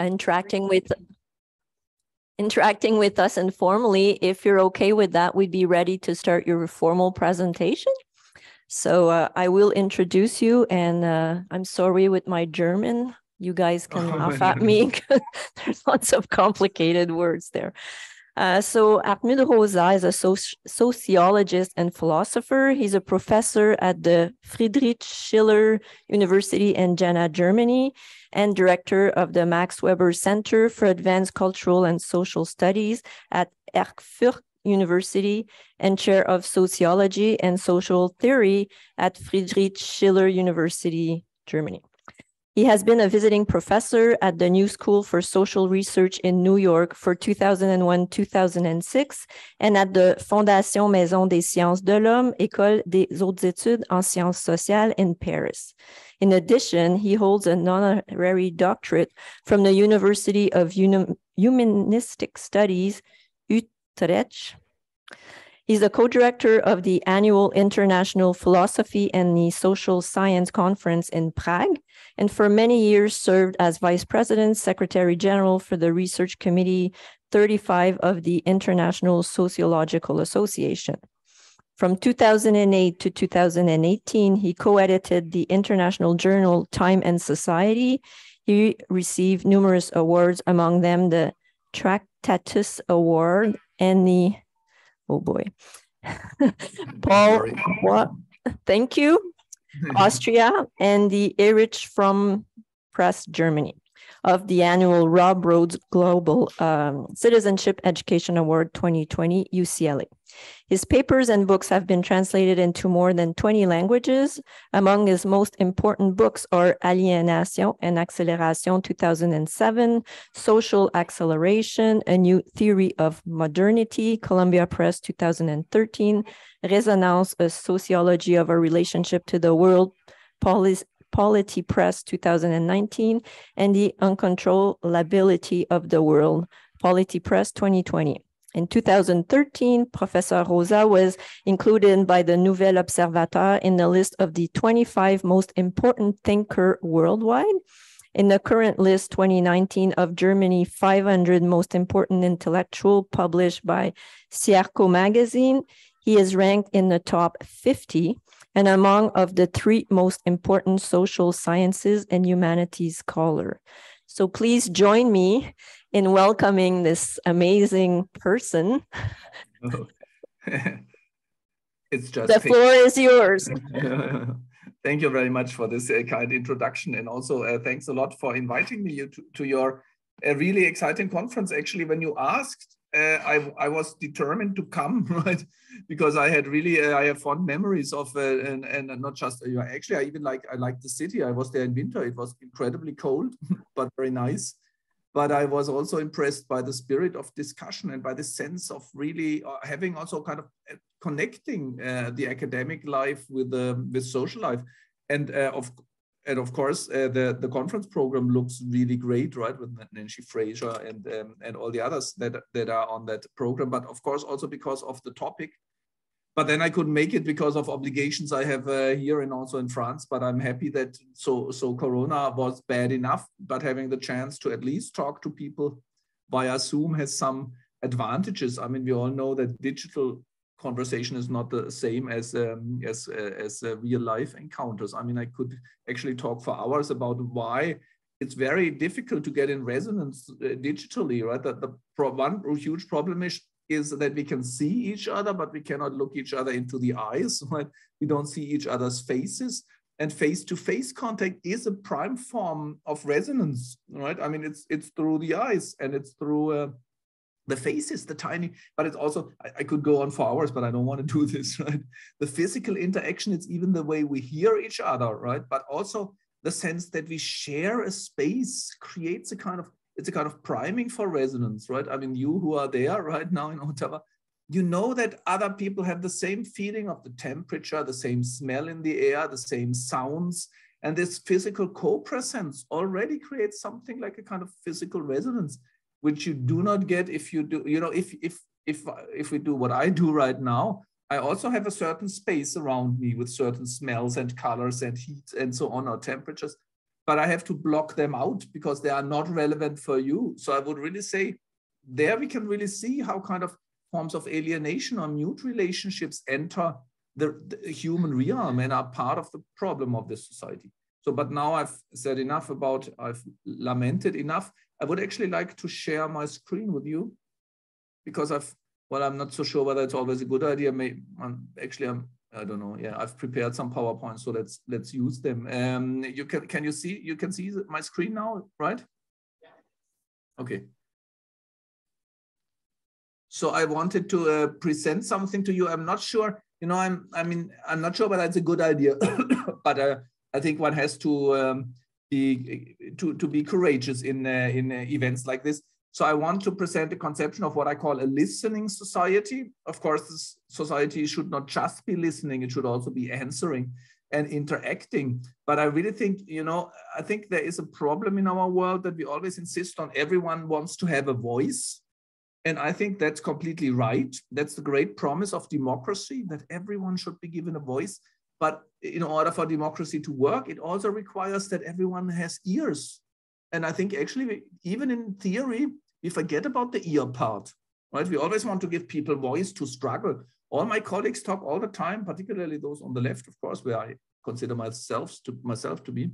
interacting with interacting with us informally. If you're okay with that, we'd be ready to start your formal presentation. So uh, I will introduce you, and uh, I'm sorry with my German. You guys can oh, laugh at me. There's lots of complicated words there. Uh, so Hartmut Rosa is a soci sociologist and philosopher. He's a professor at the Friedrich Schiller University in Jena, Germany, and director of the Max Weber Center for Advanced Cultural and Social Studies at Erfurt University and chair of sociology and social theory at Friedrich Schiller University, Germany. He has been a visiting professor at the New School for Social Research in New York for 2001-2006 and at the Fondation Maison des Sciences de l'Homme, École des Hautes Études en Sciences Sociales in Paris. In addition, he holds an honorary doctorate from the University of Humanistic Studies, Utrecht, He's the co-director of the annual International Philosophy and the Social Science Conference in Prague, and for many years served as vice president, secretary general for the research committee 35 of the International Sociological Association. From 2008 to 2018, he co-edited the international journal Time and Society. He received numerous awards, among them the Tractatus Award and the oh boy. Paul, what? Thank you. Austria and the Erich Fromm Prize Germany of the annual Rob Rhodes Global um, Citizenship Education Award 2020 UCLA. His papers and books have been translated into more than 20 languages. Among his most important books are Aliénation and Accélération 2007, Social Acceleration, A New Theory of Modernity, Columbia Press 2013, Resonance, A Sociology of a Relationship to the World, Polis Polity Press 2019, and The Uncontrollability of the World, Polity Press 2020. In 2013, Professor Rosa was included by the Nouvel Observateur in the list of the 25 most important thinker worldwide. In the current list 2019 of Germany 500 most important intellectual published by Cicero magazine, he is ranked in the top 50 and among of the three most important social sciences and humanities scholar. So please join me in welcoming this amazing person. it's just the floor is yours. Thank you very much for this uh, kind introduction, and also uh, thanks a lot for inviting me to, to your uh, really exciting conference. Actually, when you asked, uh, I, I was determined to come, right? Because I had really uh, I have fond memories of uh, and, and not just you, actually I even like I like the city. I was there in winter. It was incredibly cold, but very nice but I was also impressed by the spirit of discussion and by the sense of really uh, having also kind of uh, connecting uh, the academic life with the with social life, and uh, of and of course uh, the the conference program looks really great, right, with Nancy Fraser and um, and all the others that that are on that program, but of course also because of the topic but then I couldn't make it because of obligations I have uh, here and also in France. But I'm happy that so so Corona was bad enough, but having the chance to at least talk to people via Zoom has some advantages. I mean, we all know that digital conversation is not the same as um, as uh, as uh, real life encounters. I mean, I could actually talk for hours about why it's very difficult to get in resonance uh, digitally, right? That the pro one huge problem is is that we can see each other, but we cannot look each other into the eyes, right? We don't see each other's faces. And face-to-face contact is a prime form of resonance, right? I mean, it's it's through the eyes and it's through uh, the faces, the tiny, but it's also, I, I, could go on for hours, but I don't want to do this, right? The physical interaction, it's even the way we hear each other, right? But also the sense that we share a space creates a kind of it's a kind of priming for resonance, right? I mean, you who are there right now in Ottawa, you know that other people have the same feeling of the temperature, the same smell in the air, the same sounds. And this physical co-presence already creates something like a kind of physical resonance, which you do not get if you do, you know, if if if if we do what I do right now, I also have a certain space around me with certain smells and colors and heat and so on or temperatures but I have to block them out because they are not relevant for you. So I would really say there we can really see how kind of forms of alienation or mute relationships enter the, the human realm and are part of the problem of this society. So, but now I've said enough about, I've lamented enough. I would actually like to share my screen with you because I've, well, I'm not so sure whether it's always a good idea. Maybe I'm, actually, I'm, I don't know. Yeah, I've prepared some PowerPoints, so let's let's use them. Um, you can can you see you can see my screen now, right? Yeah. Okay. So I wanted to uh, present something to you. I'm not sure. You know, I'm I mean I'm not sure whether it's a good idea, but uh, I think one has to um, be to to be courageous in uh, in uh, events like this. So I want to present a conception of what I call a listening society. Of course, this society should not just be listening, it should also be answering and interacting. But I really think, you know, I think there is a problem in our world that we always insist on everyone wants to have a voice. And I think that's completely right. That's the great promise of democracy that everyone should be given a voice. But in order for democracy to work, it also requires that everyone has ears. And I think actually, even in theory, we forget about the ear part, right? We always want to give people voice to struggle. All my colleagues talk all the time, particularly those on the left, of course, where I consider myself to myself to be.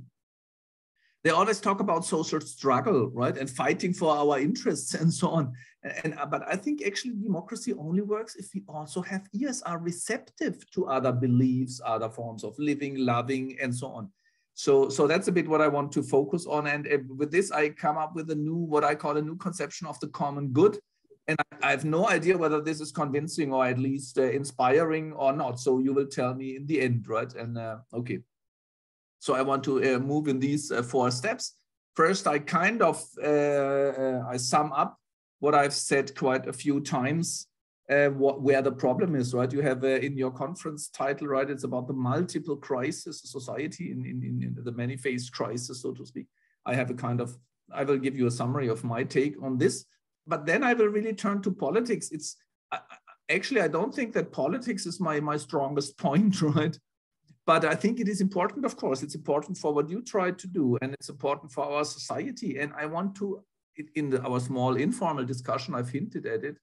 They always talk about social struggle, right, and fighting for our interests and so on. And, and but I think actually democracy only works if we also have ears, are receptive to other beliefs, other forms of living, loving, and so on. So, so that's a bit what I want to focus on. And uh, with this, I come up with a new, what I call a new conception of the common good. And I, I have no idea whether this is convincing or at least uh, inspiring or not. So you will tell me in the end, right? And uh, okay. So I want to uh, move in these uh, four steps. First, I kind of uh, I sum up what I've said quite a few times uh, what, where the problem is, right? You have uh, in your conference title, right? It's about the multiple crisis society in, in, in the many phase crisis, so to speak. I have a kind of, I will give you a summary of my take on this, but then I will really turn to politics. It's I, actually, I don't think that politics is my, my strongest point, right? But I think it is important, of course, it's important for what you try to do, and it's important for our society. And I want to, in our small informal discussion, I've hinted at it,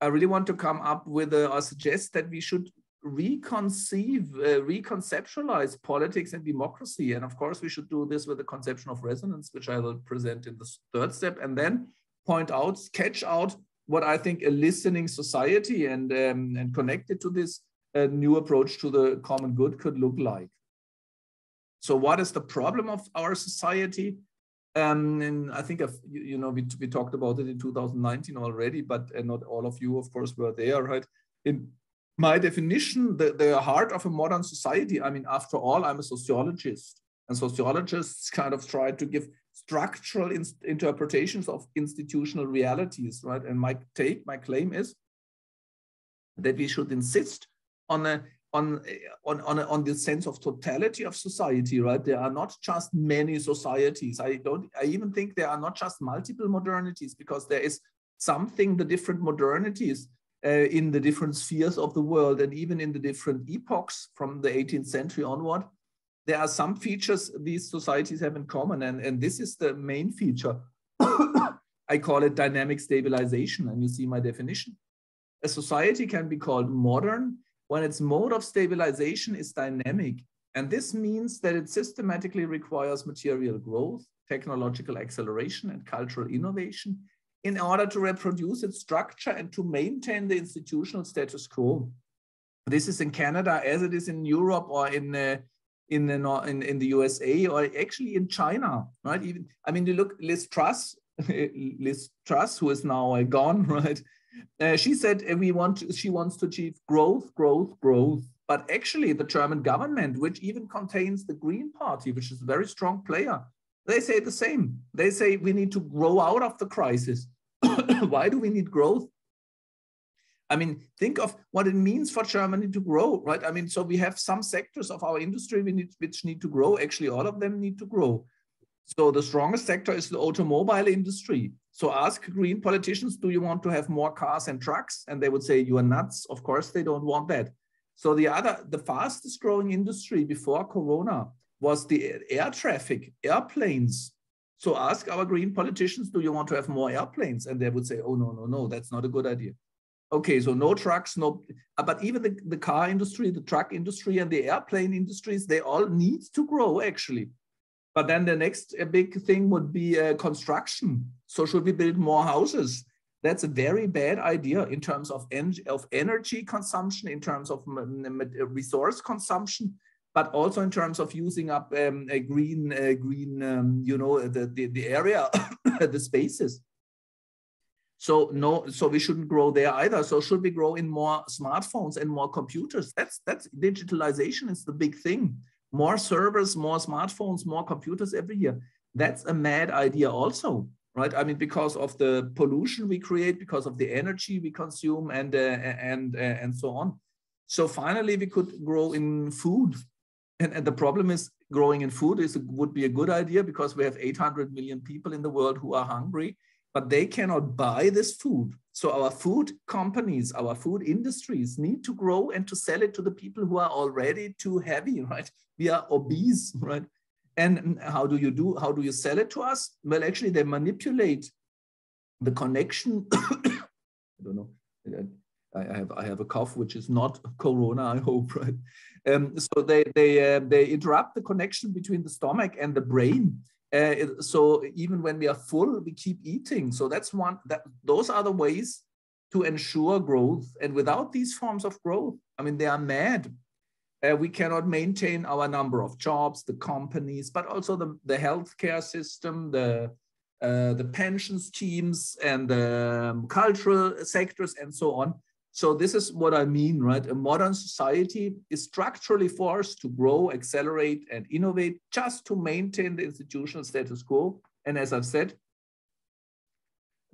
I really want to come up with a, or suggest that we should reconceive, uh, reconceptualize politics and democracy. And of course, we should do this with the conception of resonance, which I will present in the third step, and then point out, sketch out what I think a listening society and, um, and connected to this a new approach to the common good could look like. So what is the problem of our society? Um, and I think, I've, you, know, we, we talked about it in 2019 already, but uh, not all of you, of course, were there, right? In my definition, the, the heart of a modern society, I mean, after all, I'm a sociologist, and sociologists kind of try to give structural in, interpretations of institutional realities, right? And my take, my claim is that we should insist on a on on on, on the sense of totality of society right? There are not just many societies. I don't i even think there are not just multiple modernities because there is something the different modernities uh, in the different spheres of the world and even in the different epochs from the 18th century onward. There are some features these societies have in common and and this is the main feature. I call it dynamic stabilization. And you see my definition. A society can be called modern when its mode of stabilization is dynamic. And this means that it systematically requires material growth, technological acceleration, and cultural innovation in order to reproduce its structure and to maintain the institutional status quo. This is in Canada as it is in Europe or in uh, in, the, in in the USA or actually in China, right? Even I mean, you look Liz Truss, Liz Truss, who is now uh, gone, right? Uh, she said uh, we want to, she wants to achieve growth, growth, growth. But actually, the German government, which even contains the Green Party, which is a very strong player, they say the same. They say we need to grow out of the crisis. Why do we need growth? I mean, think of what it means for Germany to grow, right? I mean, so we have some sectors of our industry need, which need to grow. Actually, all of them need to grow. So the strongest sector is the automobile industry. So ask green politicians, do you want to have more cars and trucks? And they would say, you are nuts. Of course, they don't want that. So the other, the fastest growing industry before Corona was the air traffic, airplanes. So ask our green politicians, do you want to have more airplanes? And they would say, oh, no, no, no, that's not a good idea. Okay, so no trucks, no, uh, but even the, the car industry, the truck industry, and the airplane industries, they all need to grow actually. But then the next big thing would be uh, construction. So should we build more houses? That's a very bad idea in terms of, en of energy consumption, in terms of resource consumption, but also in terms of using up um, a green, uh, green, um, you know, the, the, the area, the spaces. So no, so we shouldn't grow there either. So should we grow in more smartphones and more computers? That's that's digitalization is the big thing. More servers, more smartphones, more computers every year. That's a mad idea also right? I mean, because of the pollution we create, because of the energy we consume, and uh, and uh, and so on. So finally, we could grow in food, and, and the problem is growing in food is would be a good idea because we have 800 million people in the world who are hungry, but they cannot buy this food. So our food companies, our food industries need to grow and to sell it to the people who are already too heavy, right? We are obese, right? And how do you do? How do you sell it to us? Well, actually, they manipulate the connection. I don't know. I have I have a cough, which is not corona. I hope, right? Um, so they they uh, they interrupt the connection between the stomach and the brain. Uh, so even when we are full, we keep eating. So that's one. That those are the ways to ensure growth. And without these forms of growth, I mean, they are mad uh, we cannot maintain our number of jobs, the companies, but also the, the healthcare system, the, uh, the pension schemes and the um, cultural sectors and so on. So this is what I mean, right? A modern society is structurally forced to grow, accelerate, and innovate just to maintain the institutional status quo. And as I've said,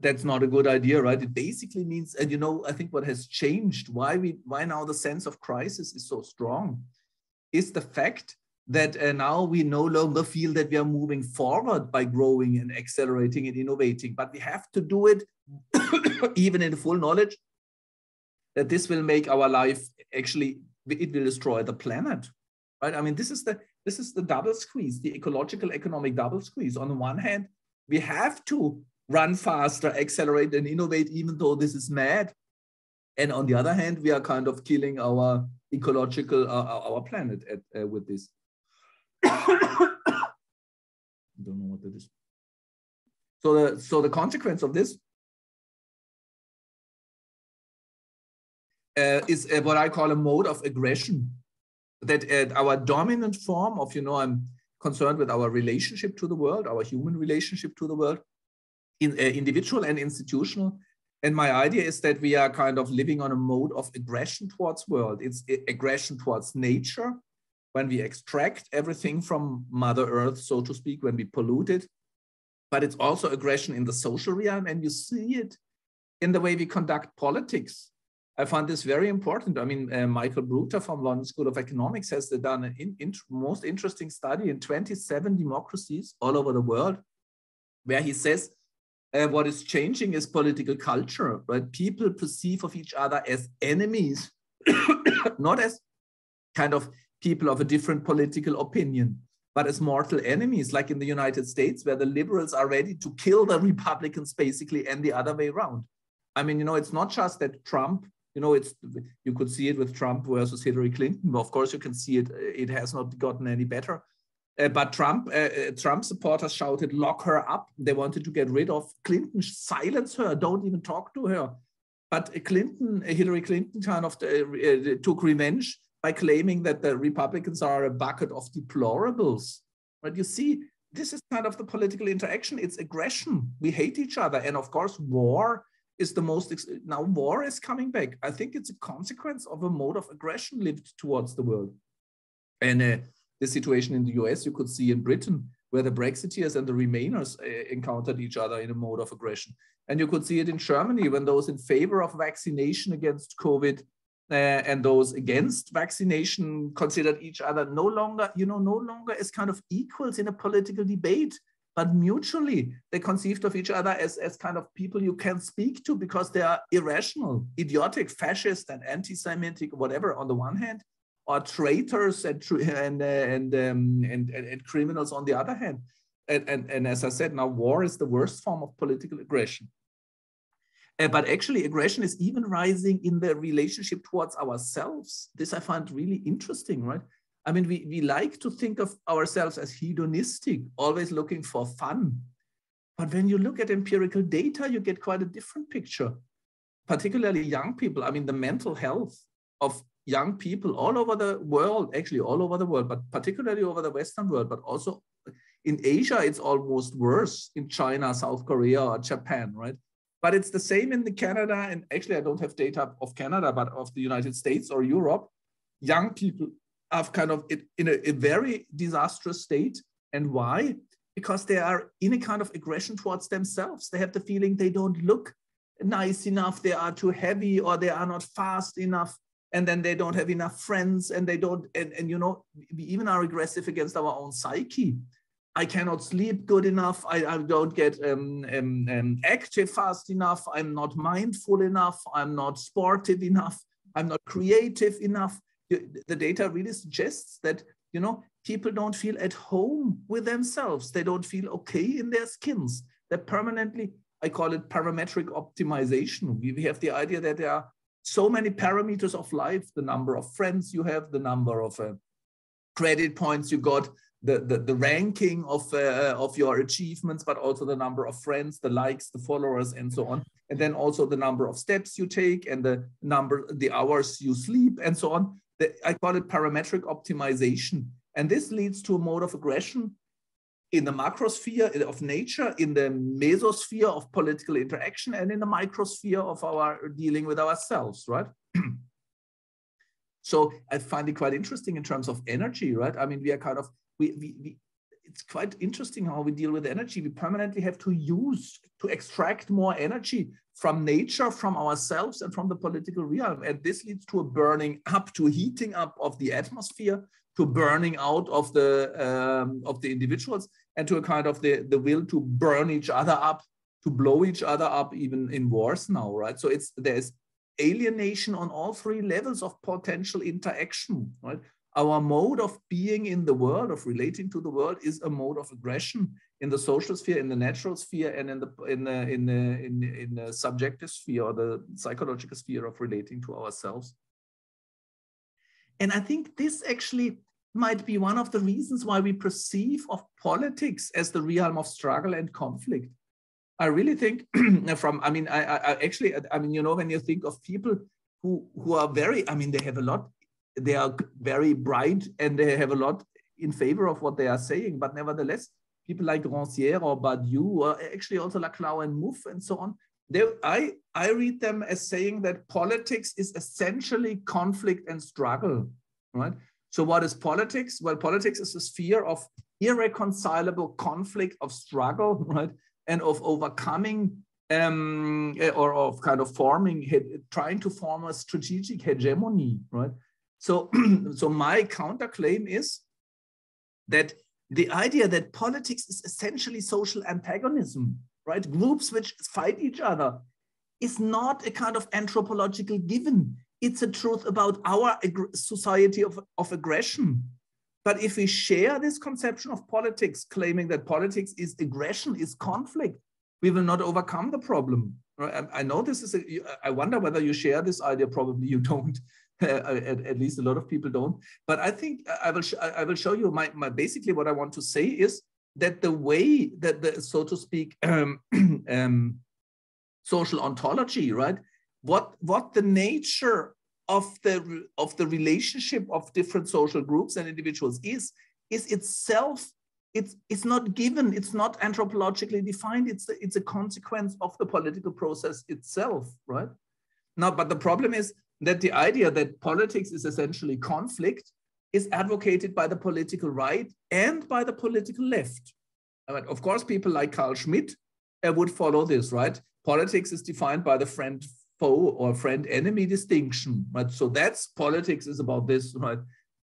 that's not a good idea, right? It basically means, and you know, I think what has changed, why we, why now the sense of crisis is so strong, is the fact that uh, now we no longer feel that we are moving forward by growing and accelerating and innovating, but we have to do it even in full knowledge that this will make our life actually it will destroy the planet, right? I mean, this is the this is the double squeeze, the ecological economic double squeeze. On the one hand, we have to run faster, accelerate, and innovate, even though this is mad. And on the other hand, we are kind of killing our ecological, uh, our planet at, uh, with this. I don't know what that is. So the, so the consequence of this uh, is what I call a mode of aggression. That uh, our dominant form of, you know, I'm concerned with our relationship to the world, our human relationship to the world, in, uh, individual and institutional. And my idea is that we are kind of living on a mode of aggression towards world. It's aggression towards nature when we extract everything from Mother Earth, so to speak, when we pollute it. But it's also aggression in the social realm, and you see it in the way we conduct politics. I find this very important. I mean, uh, Michael Bruter from London School of Economics has done an in, in, most interesting study in 27 democracies all over the world, where he says uh, what is changing is political culture, right? People perceive of each other as enemies, not as kind of people of a different political opinion, but as mortal enemies, like in the United States, where the liberals are ready to kill the Republicans basically, and the other way around. I mean, you know, it's not just that Trump, you know, it's you could see it with Trump versus Hillary Clinton. Of course, you can see it. It has not gotten any better. Uh, but Trump, uh, uh, Trump supporters shouted, "Lock her up!" They wanted to get rid of Clinton, silence her, don't even talk to her. But Clinton, Hillary Clinton, kind of uh, took revenge by claiming that the Republicans are a bucket of deplorables. But you see, this is kind of the political interaction. It's aggression. We hate each other, and of course, war is the most. Now, war is coming back. I think it's a consequence of a mode of aggression lived towards the world, and. Uh, the situation in the US, you could see in Britain, where the Brexiteers and the Remainers uh, encountered each other in a mode of aggression. And you could see it in Germany when those in favor of vaccination against COVID uh, and those against vaccination considered each other no longer, you know, no longer as kind of equals in a political debate, but mutually they conceived of each other as, as kind of people you can speak to because they are irrational, idiotic, fascist, and anti Semitic, whatever, on the one hand, or traitors and and and, um, and, and, and criminals on the other hand. And, and, and as I said, now war is the worst form of political aggression. Uh, but actually, aggression is even rising in the relationship towards ourselves. This I find really interesting, right? I mean, we, we like to think of ourselves as hedonistic, always looking for fun. But when you look at empirical data, you get quite a different picture, particularly young people. I mean, the mental health of young people all over the world, actually all over the world, but particularly over the Western world, but also in Asia, it's almost worse in China, South Korea, or Japan, right? But it's the same in the Canada, and actually I don't have data of Canada, but of the United States or Europe. Young people have kind of in a, a very disastrous state. And why? Because they are in a kind of aggression towards themselves. They have the feeling they don't look nice enough, they are too heavy, or they are not fast enough. And then they don't have enough friends and they don't and, and you know we even are aggressive against our own psyche. I cannot sleep good enough. I, I don't get um, um, um, active fast enough. I'm not mindful enough. I'm not sportive enough. I'm not creative enough the data really suggests that you know people don't feel at home with themselves they don't feel okay in their skins they're permanently i call it parametric optimization we, we have the idea that there are so many parameters of life the number of friends you have the number of uh, credit points you got the, the, the ranking of, uh, of your achievements, but also the number of friends, the likes, the followers, and so on. And then also the number of steps you take and the number, the hours you sleep, and so on. I call it parametric optimization. And this leads to a mode of aggression in the macrosphere of nature, in the mesosphere of political interaction, and in the microsphere of our dealing with ourselves, right? so I find it quite interesting in terms of energy, right? I mean, we are kind of, we, we it's quite interesting how we deal with energy. We permanently have to use, to extract more energy from nature, from ourselves, and from the political realm. And this leads to a burning up, to heating up of the atmosphere, to burning out of the um, of the individuals and to a kind of the, the will to burn each other up, to blow each other up, even in wars now, right? So it's there's alienation on all three levels of potential interaction, right? Our mode of being in the world, of relating to the world, is a mode of aggression in the social sphere, in the natural sphere, and in the in the in the, in, in the subjective sphere or the psychological sphere of relating to ourselves. And I think this actually might be one of the reasons why we perceive of politics as the realm of struggle and conflict. I really think from, I mean, I, I actually, I mean, you know, when you think of people who, who are very, I mean, they have a lot, they are very bright and they have a lot in favor of what they are saying, but nevertheless, people like Rancière or Badiou, or actually also Laclau and Mouffe and so on, they, I, I read them as saying that politics is essentially conflict and struggle, right? So what is politics? Well, politics is a sphere of irreconcilable conflict, of struggle, right? And of overcoming um, eh, or of kind of forming, trying to form a strategic hegemony, right? So, so my counterclaim is that the idea that politics is essentially social antagonism, right? Groups which fight each other is not a kind of anthropological given it's a truth about our society of, of aggression. But if we share this conception of politics, claiming that politics is aggression, is conflict, we will not overcome the problem. I know this is, a, I wonder whether you share this idea. Probably you don't. at, at, least a lot of people don't. But I think I will, I will show you my, my, basically what I want to say is that the way that the, so to speak, um, um, social ontology, right, what what the nature of the of the relationship of different social groups and individuals is is itself it's it's not given it's not anthropologically defined. It's a, it's a consequence of the political process itself right? Now but the problem is that the idea that politics is essentially conflict is advocated by the political right and by the political left but of course people like carl schmitt uh, would follow this right politics is defined by the friend foe or friend enemy distinction, right? So that's politics is about this, right?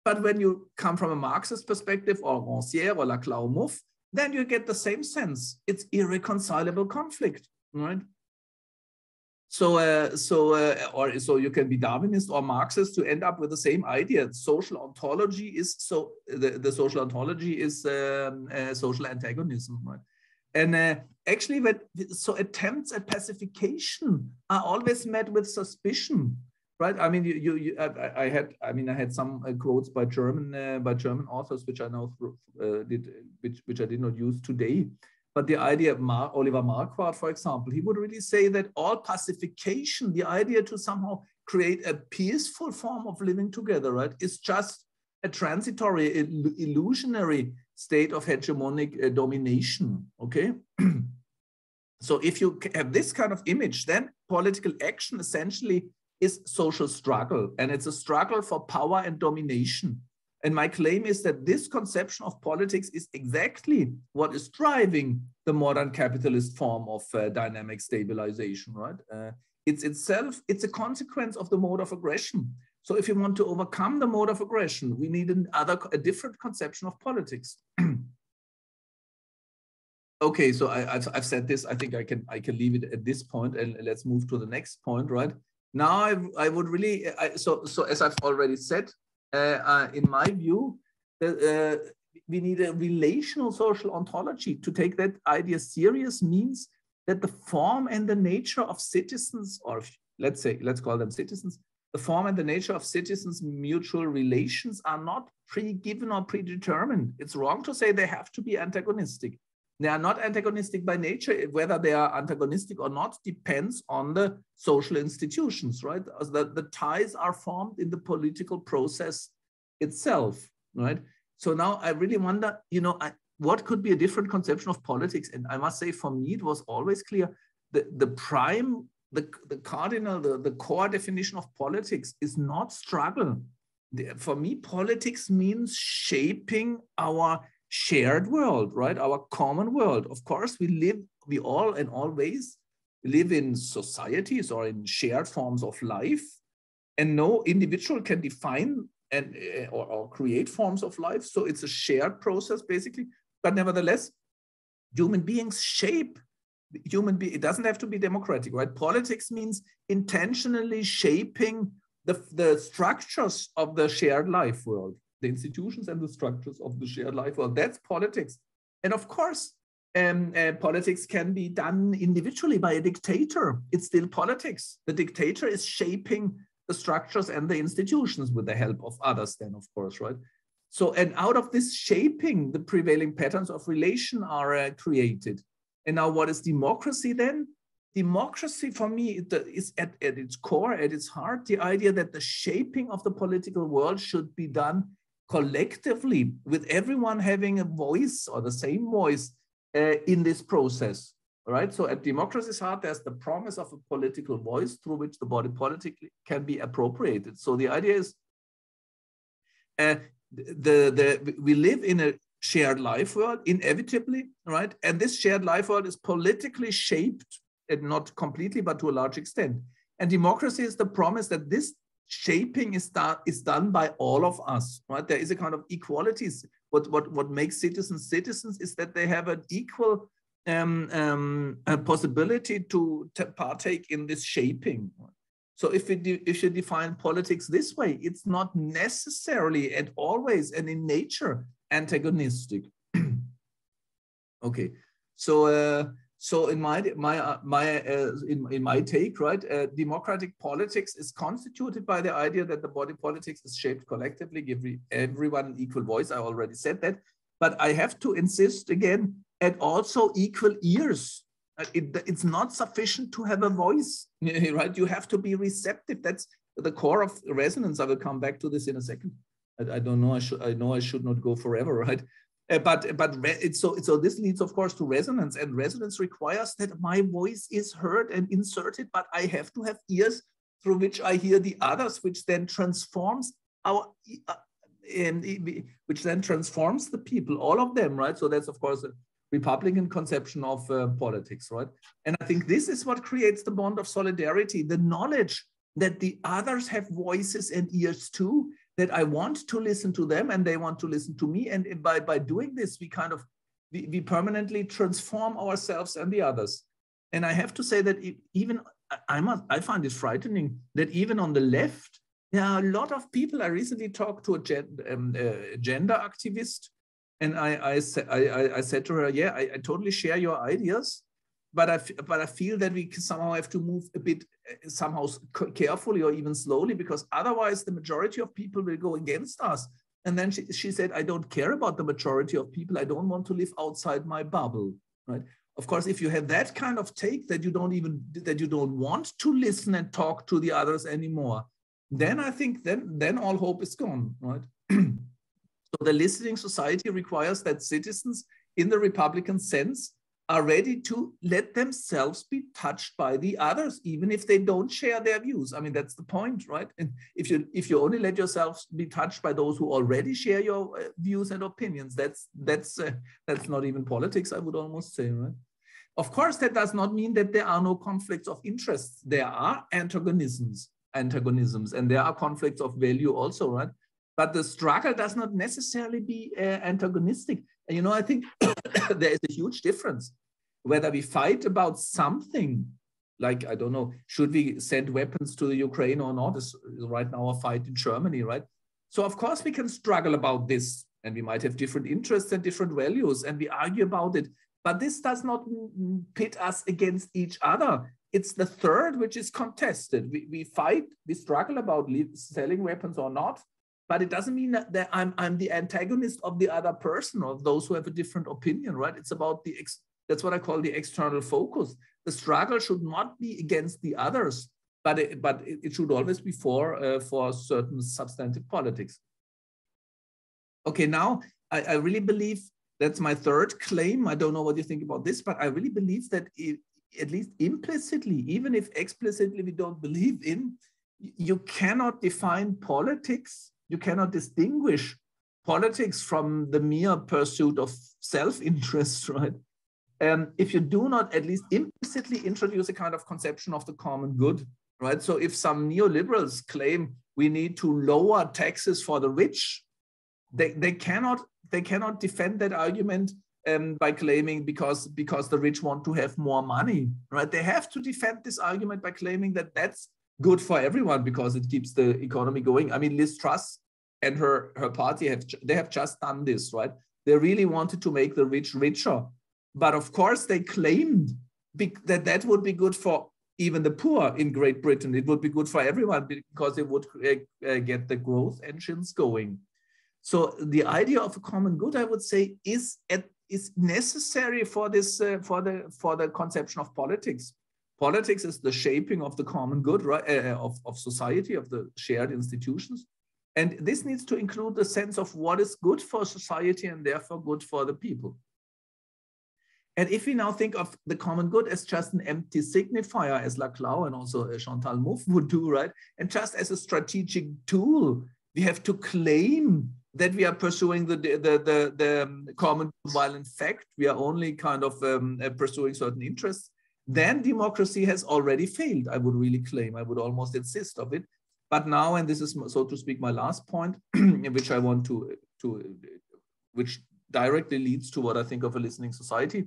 But when you come from a Marxist perspective or Rancière or Laclau Mouffe, then you get the same sense. It's irreconcilable conflict, right? So, uh, so, uh, or so you can be Darwinist or Marxist to end up with the same idea. Social ontology is so the, the social ontology is um, uh, social antagonism, right? And uh, actually, that so attempts at pacification are always met with suspicion, right? I mean, you, you, you I, I, had, I mean, I had some uh, quotes by German uh, by German authors, which I now did, which which I did not use today but the idea of Mar Oliver Marquardt, for example, he would really say that all pacification, the idea to somehow create a peaceful form of living together, right, is just a transitory, illusionary state of hegemonic uh, domination. Okay. so if you have this kind of image, then political action essentially is social struggle, and it's a struggle for power and domination. And my claim is that this conception of politics is exactly what is driving the modern capitalist form of uh, dynamic stabilization, right? Uh, it's itself, it's a consequence of the mode of aggression. So if you want to overcome the mode of aggression, we need another, a different conception of politics. okay, so I, have I've said this. I think I can I can leave it at this point, and let's move to the next point. Right now, I, I would really I, so so as I've already said, Uh, uh, in my view, uh, uh, we need a relational social ontology. To take that idea serious means that the form and the nature of citizens, or let's say, let's call them citizens, the form and the nature of citizens' mutual relations are not pre-given or predetermined. It's wrong to say they have to be antagonistic. They are not antagonistic by nature. Whether they are antagonistic or not depends on the social institutions, right? The, the ties are formed in the political process itself, right? So now I really wonder, you know, I, what could be a different conception of politics? And I must say, for me, it was always clear the, the prime, the, the cardinal, the, the core definition of politics is not struggle. For me, politics means shaping our shared world, right? Our common world. Of course, we live, we all and always live in societies or in shared forms of life. And no individual can define and uh, or, or, create forms of life. So it's a shared process, basically. But nevertheless, human beings shape human being. It doesn't have to be democratic, right? Politics means intentionally shaping the, the structures of the shared life world the institutions and the structures of the shared life world. That's politics. And of course, um, uh, politics can be done individually by a dictator. It's still politics. The dictator is shaping the structures and the institutions with the help of others, then, of course, right? So, and out of this shaping, the prevailing patterns of relation are uh, created. And now, what is democracy then? Democracy, for me, is at, at its core, at its heart, the idea that the shaping of the political world should be done collectively with everyone having a voice or the same voice uh, in this process right so at democracy's heart there's the promise of a political voice through which the body politic can be appropriated. So the idea is uh, the, the we live in a shared life world inevitably right? And this shared life world is politically shaped and not completely but to a large extent. And democracy is the promise that this shaping is, done is done by all of us, right? There is a kind of equalities. What, what, what makes citizens citizens is that they have an equal um, um, possibility to, to partake in this shaping. So if, we if you define politics this way, it's not necessarily and always and in nature antagonistic. okay, so uh, so in my my uh, my uh, in, in my take, right, uh, democratic politics is constituted by the idea that the body politics is shaped collectively, give everyone an equal voice. I already said that, but I have to insist again at also equal ears. Uh, it, it's not sufficient to have a voice, right? You have to be receptive. That's the core of resonance. I will come back to this in a second. I, I don't know. I should. I know I should not go forever, right? Uh, but but it's so so this leads of course to resonance and resonance requires that my voice is heard and inserted but i have to have ears through which i hear the others which then transforms our uh, um, which then transforms the people all of them right? So that's of course a republican conception of uh, politics right? And i think this is what creates the bond of solidarity the knowledge that the others have voices and ears too that I want to listen to them and they want to listen to me. And by, by doing this, we kind of, we, we permanently transform ourselves and the others. And I have to say that even I must, I find it frightening that even on the left, there are a lot of people. I recently talked to a gen, um, uh, gender activist, and I, I, I, I, said to her, yeah, I, I totally share your ideas, but I, but I feel that we somehow have to move a bit uh, somehow carefully or even slowly because otherwise the majority of people will go against us. And then she, she said, I don't care about the majority of people. I don't want to live outside my bubble, right? Of course, if you have that kind of take that you don't even, that you don't want to listen and talk to the others anymore, then I think then, then all hope is gone, right? so the listening society requires that citizens in the Republican sense are ready to let themselves be touched by the others, even if they don't share their views. I mean, that's the point, right? And if you if you only let yourself be touched by those who already share your uh, views and opinions, that's that's uh, that's not even politics. I would almost say, right? Of course, that does not mean that there are no conflicts of interests. There are antagonisms, antagonisms, and there are conflicts of value also, right? But the struggle does not necessarily be uh, antagonistic. And, you know, I think there is a huge difference whether we fight about something like I don't know, should we send weapons to the Ukraine or not? Is right now a fight in Germany, right? So of course we can struggle about this, and we might have different interests and different values, and we argue about it. But this does not pit us against each other. It's the third which is contested. We, we fight, we struggle about selling weapons or not, but it doesn't mean that, that I'm, I'm the antagonist of the other person or those who have a different opinion, right? It's about the, ex, that's what I call the external focus. The struggle should not be against the others, but it, but it, should always be for, uh, for certain substantive politics. Okay, now I, I really believe that's my third claim. I don't know what you think about this, but I really believe that it, at least implicitly, even if explicitly we don't believe in, you cannot define politics, you cannot distinguish politics from the mere pursuit of self-interest, right? Um, if you do not at least implicitly introduce a kind of conception of the common good, right? So if some neoliberals claim we need to lower taxes for the rich, they, they cannot they cannot defend that argument um, by claiming because because the rich want to have more money, right? They have to defend this argument by claiming that that's good for everyone because it keeps the economy going. I mean, Liz Truss and her her party have they have just done this, right? They really wanted to make the rich richer, but of course they claimed that that would be good for even the poor in Great Britain. It would be good for everyone because it would uh, get the growth engines going. So the idea of a common good, I would say, is at, is necessary for this uh, for the for the conception of politics. Politics is the shaping of the common good, right, uh, of of society, of the shared institutions, and this needs to include the sense of what is good for society and therefore good for the people. And if we now think of the common good as just an empty signifier, as Laclau and also uh, Chantal Mouffe would do, right, and just as a strategic tool, we have to claim that we are pursuing the the the, the um, common while in fact we are only kind of um, uh, pursuing certain interests then democracy has already failed i would really claim. I would almost insist of it. But now and this is so to speak my last point which i want to to which directly leads to what i think of a listening society.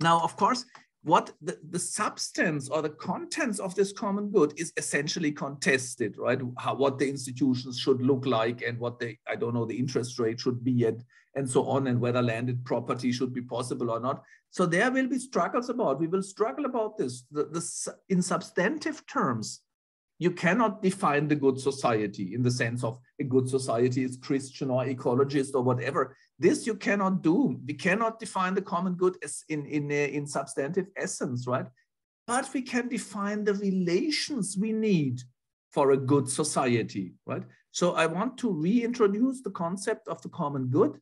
Now of course what the, the substance or the contents of this common good is essentially contested, right? How, what the institutions should look like and what they, I don't know, the interest rate should be and, and so on, and whether landed property should be possible or not. So there will be struggles about, we will struggle about this. The, the, in substantive terms, you cannot define the good society in the sense of a good society is Christian or ecologist or whatever. This you cannot do. We cannot define the common good as in, in, in substantive essence, right? But we can define the relations we need for a good society, right? So I want to reintroduce the concept of the common good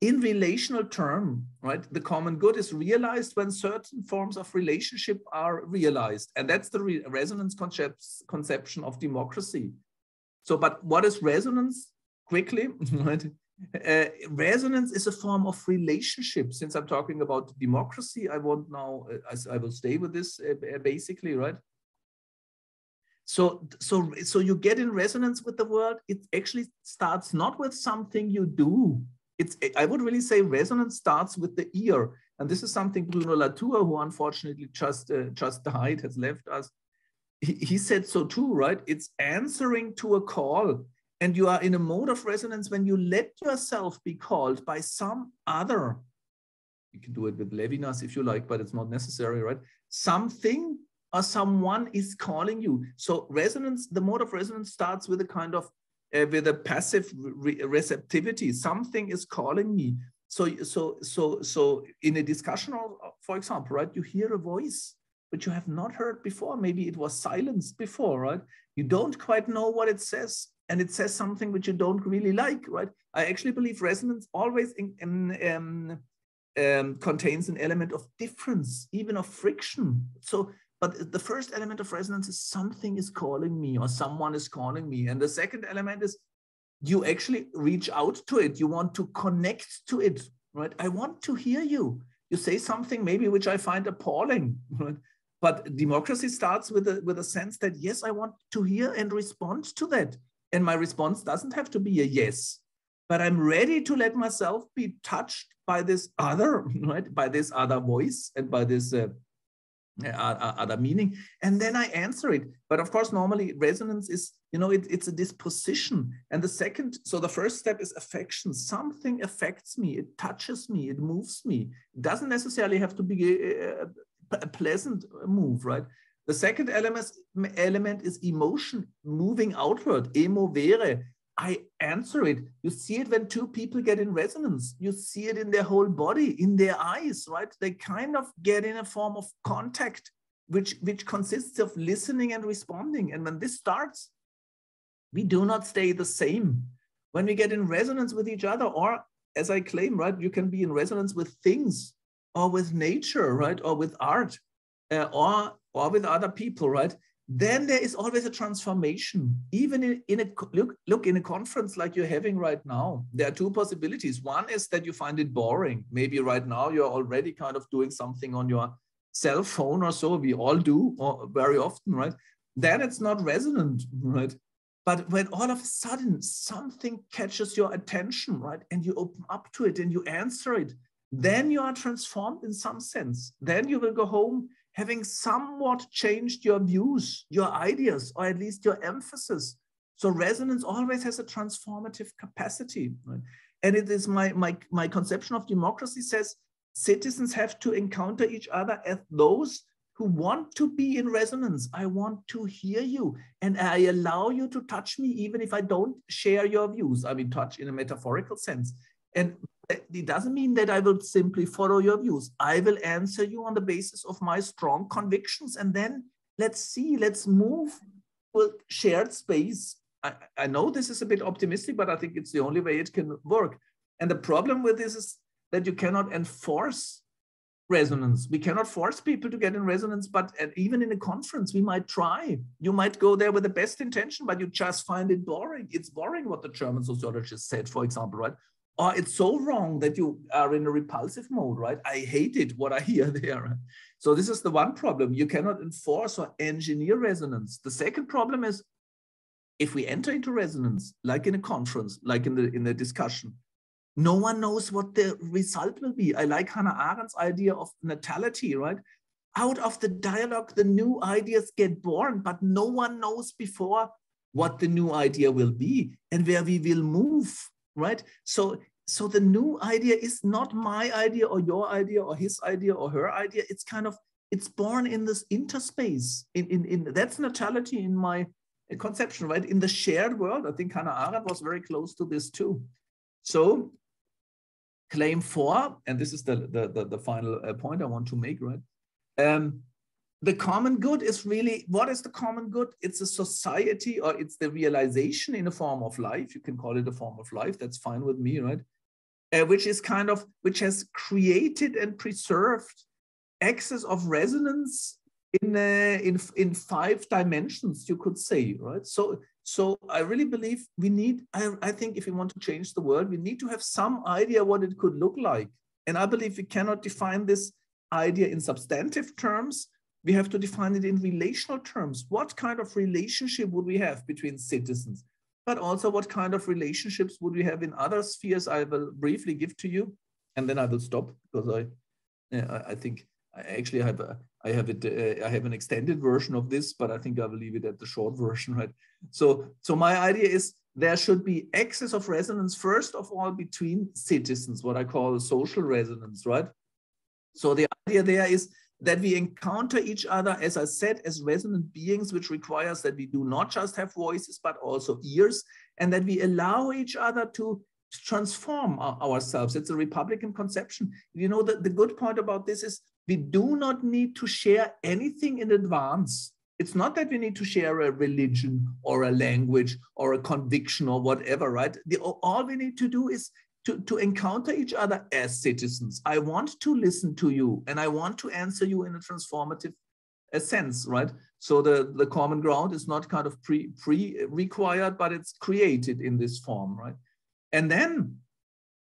in relational term, right, the common good is realized when certain forms of relationship are realized. And that's the re resonance concepts, conception of democracy. So, but what is resonance? Quickly, right? Uh, resonance is a form of relationship. Since I'm talking about democracy, I want now, uh, I will stay with this uh, basically, right? So, so, so you get in resonance with the world. It actually starts not with something you do, it's i would really say resonance starts with the ear and this is something Bruno Latour, who unfortunately just uh, just died, has left us. He, he said so too, right? It's answering to a call, and you are in a mode of resonance when you let yourself be called by some other. You can do it with Levinas if you like, but it's not necessary, right? Something or someone is calling you. So resonance, the mode of resonance starts with a kind of uh, with a passive re receptivity. Something is calling me. So, so, so, so in a discussion, for example, right, you hear a voice which you have not heard before. Maybe it was silenced before, right? You don't quite know what it says, and it says something which you don't really like, right? I actually believe resonance always in, in, um, um, contains an element of difference, even of friction. So but the first element of resonance is something is calling me or someone is calling me. And the second element is you actually reach out to it. You want to connect to it, right? I want to hear you. You say something maybe which I find appalling, right? But democracy starts with a, with a sense that, yes, I want to hear and respond to that. And my response doesn't have to be a yes, but I'm ready to let myself be touched by this other, right? By this other voice and by this uh, Uh, uh, other meaning and then i answer it. But of course normally resonance is you know it, it's a disposition. And the second so the first step is affection. Something affects me. It touches me. It moves me. It doesn't necessarily have to be a, a pleasant move right? The second element element is emotion moving outward. Emo emovere I answer it. You see it when two people get in resonance. You see it in their whole body, in their eyes, right? They kind of get in a form of contact, which, which consists of listening and responding. And when this starts, we do not stay the same. When we get in resonance with each other, or as I claim, right, you can be in resonance with things or with nature, right, or with art, uh, or or with other people, right? Then there is always a transformation. Even in, in, a look, look in a conference like you're having right now, there are two possibilities. One is that you find it boring. Maybe right now you're already kind of doing something on your cell phone or so. We all do uh, very often, right? Then it's not resonant, right? But when all of a sudden something catches your attention, right, and you open up to it and you answer it, then you are transformed in some sense. Then you will go home having somewhat changed your views, your ideas, or at least your emphasis. So resonance always has a transformative capacity. Right? And it is my, my, my conception of democracy says citizens have to encounter each other as those who want to be in resonance. I want to hear you and I allow you to touch me even if I don't share your views. I mean, touch in a metaphorical sense. And Uh, it doesn't mean that I will simply follow your views. I will answer you on the basis of my strong convictions. And then let's see, let's move with shared space. I, I know this is a bit optimistic, but I think it's the only way it can work. And the problem with this is that you cannot enforce resonance. We cannot force people to get in resonance, but uh, even in a conference, we might try. You might go there with the best intention, but you just find it boring. It's boring what the German sociologist said, for example, right? Or it's so wrong that you are in a repulsive mode, right? I hate it, what I hear there. So this is the one problem. You cannot enforce or engineer resonance. The second problem is if we enter into resonance, like in a conference, like in the, in the discussion, no one knows what the result will be. I like Hannah Arendt's idea of natality, right? Out of the dialogue, the new ideas get born, but no one knows before what the new idea will be and where we will move, right? So so the new idea is not my idea or your idea or his idea or her idea. It's kind of it's born in this interspace in in, in that's natality in my conception right? In the shared world. I think hannah arendt was very close to this too. So claim four and this is the the, the, the final uh, point i want to make right? Um, the common good is really what is the common good? It's a society or it's the realization in a form of life. You can call it a form of life. That's fine with me right? Uh, which is kind of which has created and preserved axes of resonance in uh, in in five dimensions you could say right? So so i really believe we need I, I think if we want to change the world we need to have some idea what it could look like. And i believe we cannot define this idea in substantive terms we have to define it in relational terms what kind of relationship would we have between citizens but also what kind of relationships would we have in other spheres I will briefly give to you, and then I will stop because I I, think I actually have a, I have it, uh, I have an extended version of this, but I think I will leave it at the short version, right? So, so my idea is there should be axes of resonance first of all between citizens, what I call social resonance, right? So the idea there is that we encounter each other, as I said, as resonant beings, which requires that we do not just have voices, but also ears, and that we allow each other to transform our, ourselves. It's a Republican conception. You know, the, the good point about this is we do not need to share anything in advance. It's not that we need to share a religion or a language or a conviction or whatever, right? The, all we need to do is to, to encounter each other as citizens. I want to listen to you and I want to answer you in a transformative a sense, right? So the, the common ground is not kind of pre, pre required, but it's created in this form, right? And then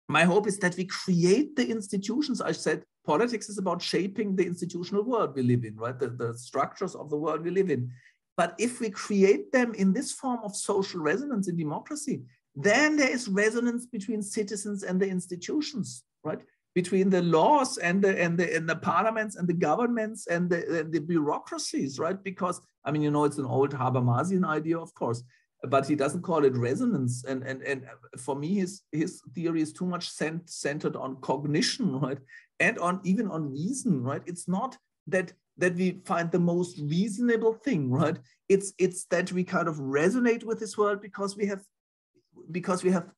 my hope is that we create the institutions. I said politics is about shaping the institutional world we live in, right? The, the structures of the world we live in. But if we create them in this form of social resonance in democracy, then there is resonance between citizens and the institutions, right? Between the laws and the and the and the parliaments and the governments and the, and the bureaucracies, right? Because I mean, you know, it's an old Habermasian idea, of course, but he doesn't call it resonance. And and and for me, his his theory is too much cent, centered on cognition, right? And on even on reason, right? It's not that that we find the most reasonable thing, right? It's it's that we kind of resonate with this world because we have because we have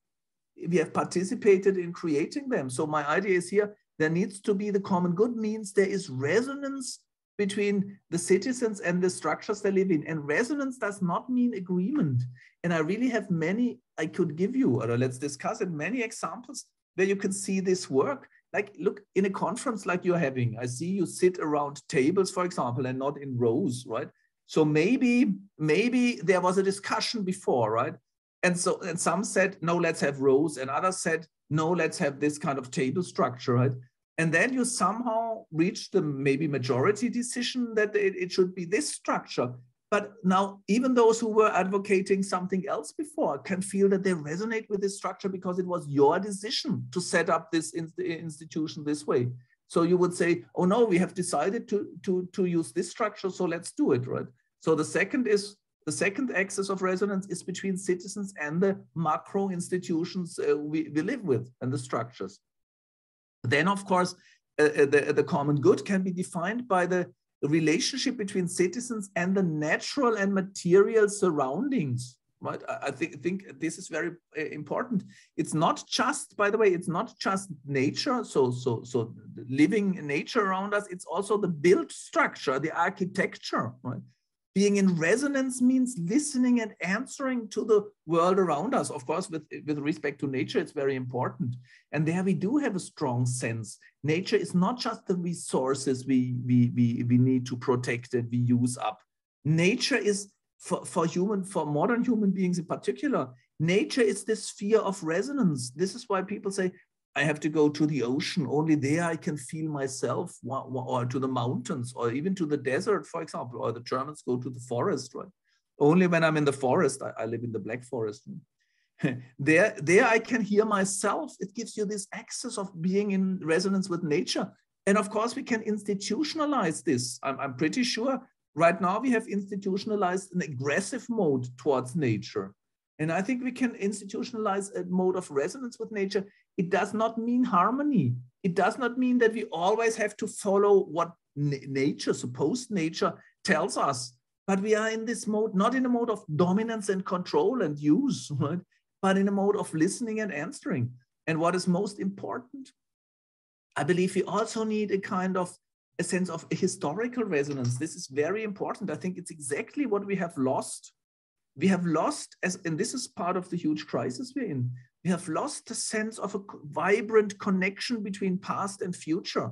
we have participated in creating them. So my idea is here, there needs to be the common good means there is resonance between the citizens and the structures they live in. And resonance does not mean agreement. And I really have many, I could give you, or let's discuss it, many examples where you can see this work. Like, look, in a conference like you're having, I see you sit around tables, for example, and not in rows, right? So maybe, maybe there was a discussion before, right? And so, and some said, no, let's have rows, and others said, no, let's have this kind of table structure, right? And then you somehow reach the maybe majority decision that it, it should be this structure. But now, even those who were advocating something else before can feel that they resonate with this structure because it was your decision to set up this in institution this way. So you would say, oh no, we have decided to, to, to use this structure, so let's do it, right? So the second is the second axis of resonance is between citizens and the macro institutions uh, we, we live with and the structures. Then, of course, uh, uh, the, the common good can be defined by the relationship between citizens and the natural and material surroundings right? I think, think this is very uh, important. It's not just by the way it's not just nature so so so living nature around us it's also the built structure the architecture right being in resonance means listening and answering to the world around us. Of course, with, with respect to nature, it's very important. And there we do have a strong sense. Nature is not just the resources we, we, we, we need to protect and we use up. Nature is for, for human, for modern human beings in particular, nature is this sphere of resonance. This is why people say, I have to go to the ocean. Only there I can feel myself, or to the mountains, or even to the desert, for example. Or the Germans go to the forest, right? Only when I'm in the forest, I, I live in the Black Forest. there, there I can hear myself. It gives you this access of being in resonance with nature. And of course, we can institutionalize this. I'm, I'm pretty sure right now we have institutionalized an aggressive mode towards nature. And I think we can institutionalize a mode of resonance with nature it does not mean harmony. It does not mean that we always have to follow what nature, supposed nature, tells us. But we are in this mode, not in a mode of dominance and control and use, right? but in a mode of listening and answering. And what is most important, I believe we also need a kind of a sense of a historical resonance. This is very important. I think it's exactly what we have lost. We have lost, as and this is part of the huge crisis we're in we have lost the sense of a vibrant connection between past and future.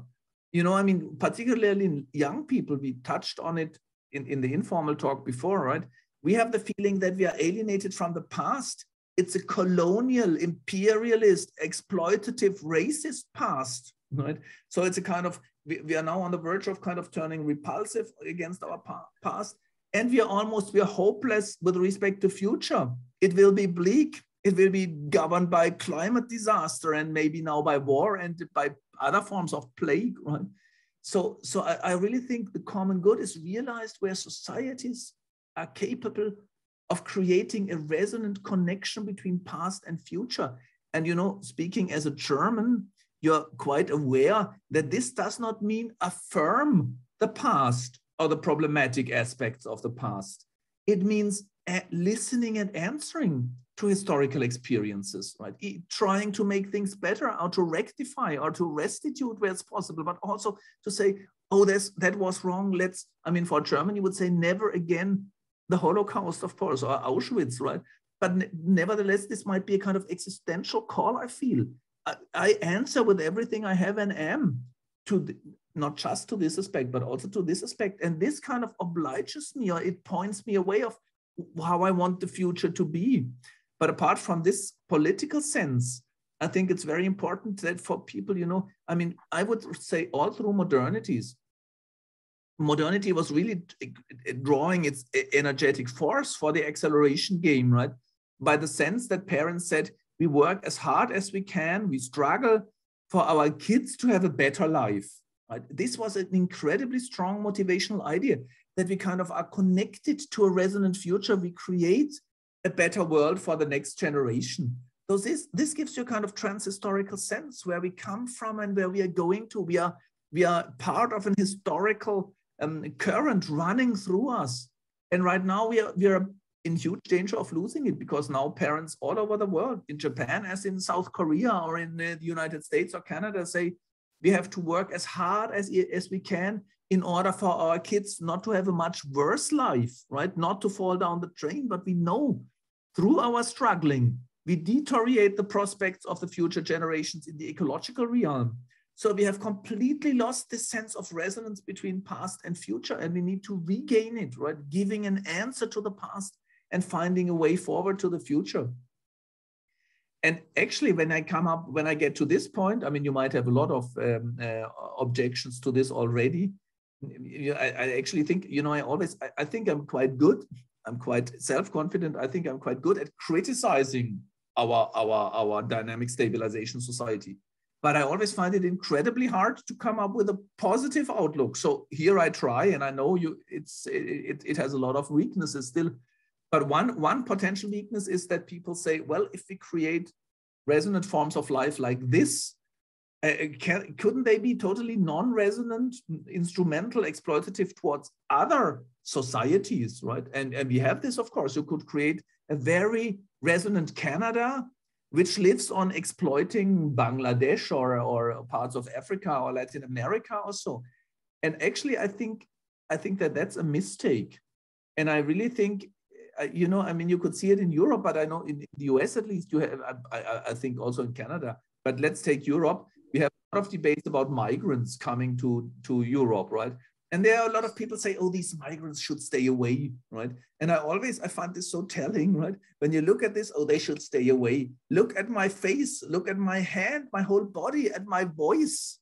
You know, I mean, particularly in young people, we touched on it in, in the informal talk before, right? We have the feeling that we are alienated from the past. It's a colonial, imperialist, exploitative, racist past, right? So it's a kind of, we, we are now on the verge of kind of turning repulsive against our pa past. And we are almost, we are hopeless with respect to future. It will be bleak it will be governed by climate disaster and maybe now by war and by other forms of plague, right? so, so I, I really think the common good is realized where societies are capable of creating a resonant connection between past and future. And, you know, speaking as a German, you're quite aware that this does not mean affirm the past or the problematic aspects of the past. It means eh, listening and answering to historical experiences, right? Trying to make things better or to rectify or to restitute where it's possible, but also to say, oh, that's, that was wrong. Let's, I mean, for Germany, you would say never again the Holocaust, of course, or Auschwitz, right? But ne nevertheless, this might be a kind of existential call, I feel. I, I answer with everything I have and am to the, not just to this aspect, but also to this aspect. And this kind of obliges me or it points me a way of how I want the future to be. But apart from this political sense, I think it's very important that for people, you know, I mean, I would say all through modernities, modernity was really drawing its energetic force for the acceleration game, right? By the sense that parents said, we work as hard as we can, we struggle for our kids to have a better life. Right? This was an incredibly strong motivational idea that we kind of are connected to a resonant future. We create a better world for the next generation. So this, this gives you a kind of transhistorical sense where we come from and where we are going to. We are, we are part of an historical um, current running through us. And right now we are, we are in huge danger of losing it because now parents all over the world, in Japan as in South Korea or in the United States or Canada, say we have to work as hard as, as we can in order for our kids not to have a much worse life, right? Not to fall down the drain, but we know through our struggling, we deteriorate the prospects of the future generations in the ecological realm. So we have completely lost this sense of resonance between past and future, and we need to regain it, right? Giving an answer to the past and finding a way forward to the future. And actually, when I come up, when I get to this point, I mean, you might have a lot of um, uh, objections to this already. I, I, actually think, you know, I always, I, I think I'm quite good. I'm quite self-confident. I think I'm quite good at criticizing our, our, our dynamic stabilization society. But I always find it incredibly hard to come up with a positive outlook. So here I try, and I know you, it's it, it has a lot of weaknesses still. But one, one potential weakness is that people say, well, if we create resonant forms of life like this, uh, uh, can, couldn't they be totally non-resonant, instrumental, exploitative towards other societies, right? And, and we have this, of course. You could create a very resonant Canada, which lives on exploiting Bangladesh or, or parts of Africa or Latin America or so. And actually, I think I think that that's a mistake. And I really think, you know, I mean, you could see it in Europe, but I know in the US at least, you have, I, I, think also in Canada. But let's take Europe we have a lot of debates about migrants coming to, to Europe, right? And there are a lot of people say, oh, these migrants should stay away, right? And I always, I find this so telling, right? When you look at this, oh, they should stay away. Look at my face, look at my hand, my whole body, at my voice.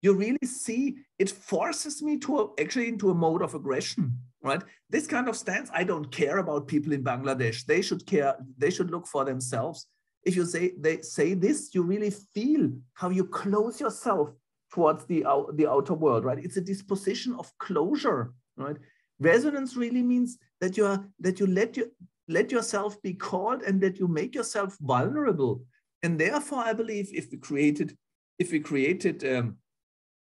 You really see it forces me to actually into a mode of aggression, right? This kind of stance, I don't care about people in Bangladesh. They should care, they should look for themselves if you say they say this, you really feel how you close yourself towards the, the outer world, right? It's a disposition of closure, right? Resonance really means that you are that you let you let yourself be called and that you make yourself vulnerable. And therefore, I believe if we created if we created um,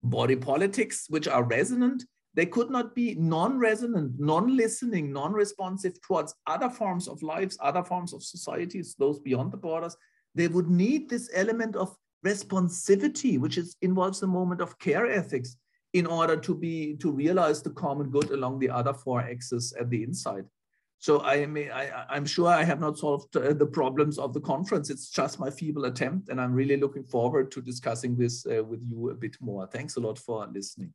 body politics which are resonant, they could not be non-resonant, non-listening, non-responsive towards other forms of lives, other forms of societies, those beyond the borders. They would need this element of responsivity, which is, involves a moment of care ethics in order to be to realize the common good along the other four axes at the inside. So I may, I, am sure I have not solved uh, the problems of the conference. It's just my feeble attempt, and I'm really looking forward to discussing this uh, with you a bit more. Thanks a lot for listening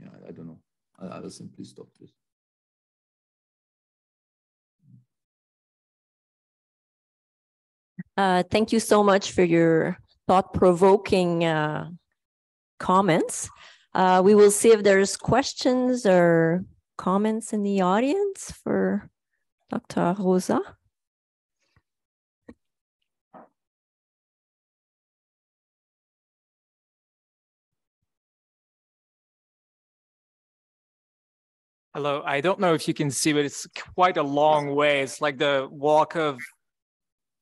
yeah, I, I don't know. I, I will simply stop this. Uh, thank you so much for your thought-provoking uh, comments. Uh, we will see if there's questions or comments in the audience for Dr. Rosa. Hello. I don't know if you can see, but it's quite a long way. It's like the walk of,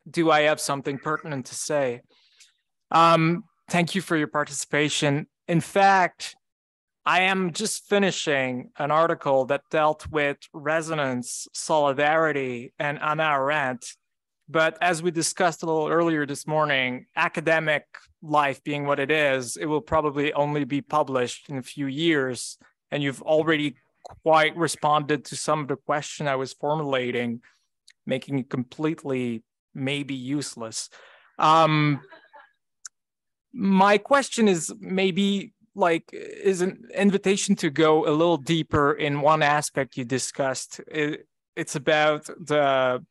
do I have something pertinent to say? Um, thank you for your participation. In fact, I am just finishing an article that dealt with resonance, solidarity, and Hannah Arendt. But as we discussed a little earlier this morning, academic life being what it is, it will probably only be published in a few years. And you've already quite responded to some of the question I was formulating, making it completely maybe useless. Um, my question is maybe like is an invitation to go a little deeper in one aspect you discussed. It, it's about the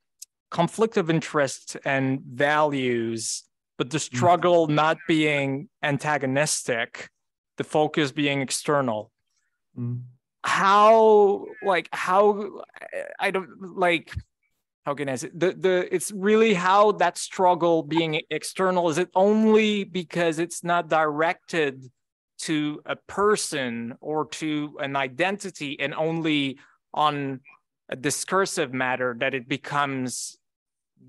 conflict of interest and values, but the mm. struggle not being antagonistic, the focus being external. Mm. How like how I don't like how can I say the the it's really how that struggle being external is it only because it's not directed to a person or to an identity and only on a discursive matter that it becomes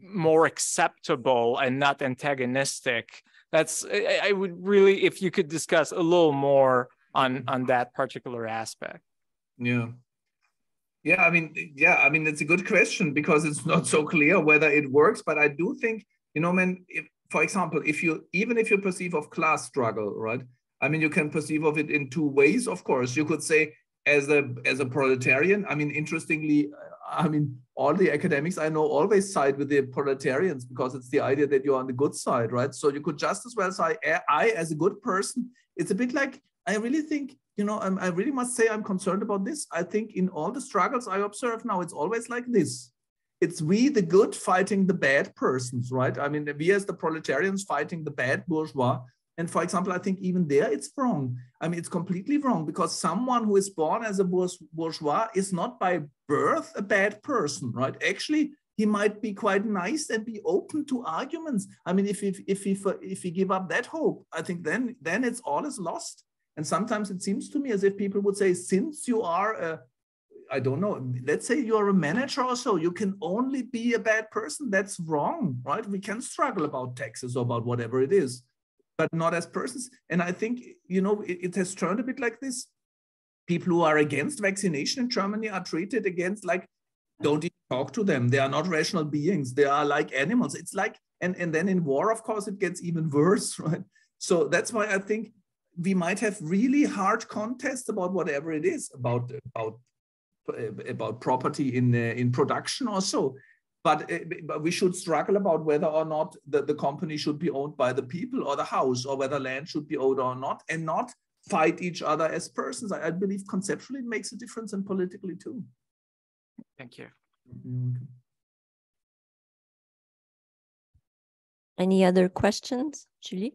more acceptable and not antagonistic? That's i would really if you could discuss a little more on on that particular aspect yeah yeah i mean yeah i mean it's a good question because it's not so clear whether it works but i do think you know man if, for example if you even if you perceive of class struggle right I mean, you can perceive of it in two ways, of course. You could say as a as a proletarian. I mean, interestingly, I mean, all the academics I know always side with the proletarians because it's the idea that you're on the good side, right? So you could just as well say, I, as a good person, it's a bit like, I really think, you know, I'm, I really must say I'm concerned about this. I think in all the struggles I observe now, it's always like this. It's we, the good, fighting the bad persons, right? I mean, we as the proletarians fighting the bad bourgeois and for example, I think even there it's wrong. I mean, it's completely wrong because someone who is born as a bourgeois is not by birth a bad person, right? Actually, he might be quite nice and be open to arguments. I mean, if if if if he give up that hope, I think then then it's all is lost. And sometimes it seems to me as if people would say, since you are a I don't know, let's say you're a manager or so, you can only be a bad person. That's wrong, right? We can struggle about taxes or about whatever it is but not as persons. And I think, you know, it, it has turned a bit like this. People who are against vaccination in Germany are treated against like, don't even talk to them. They are not rational beings. They are like animals. It's like, and, and then in war, of course, it gets even worse, right? So that's why I think we might have really hard contests about whatever it is about about about property in uh, in production or so but, eh, but we should struggle about whether or not the, the company should be owned by the people or the house or whether land should be owned or not and not fight each other as persons. I, I believe conceptually it makes a difference and politically too. Thank you. Any other questions, Julie?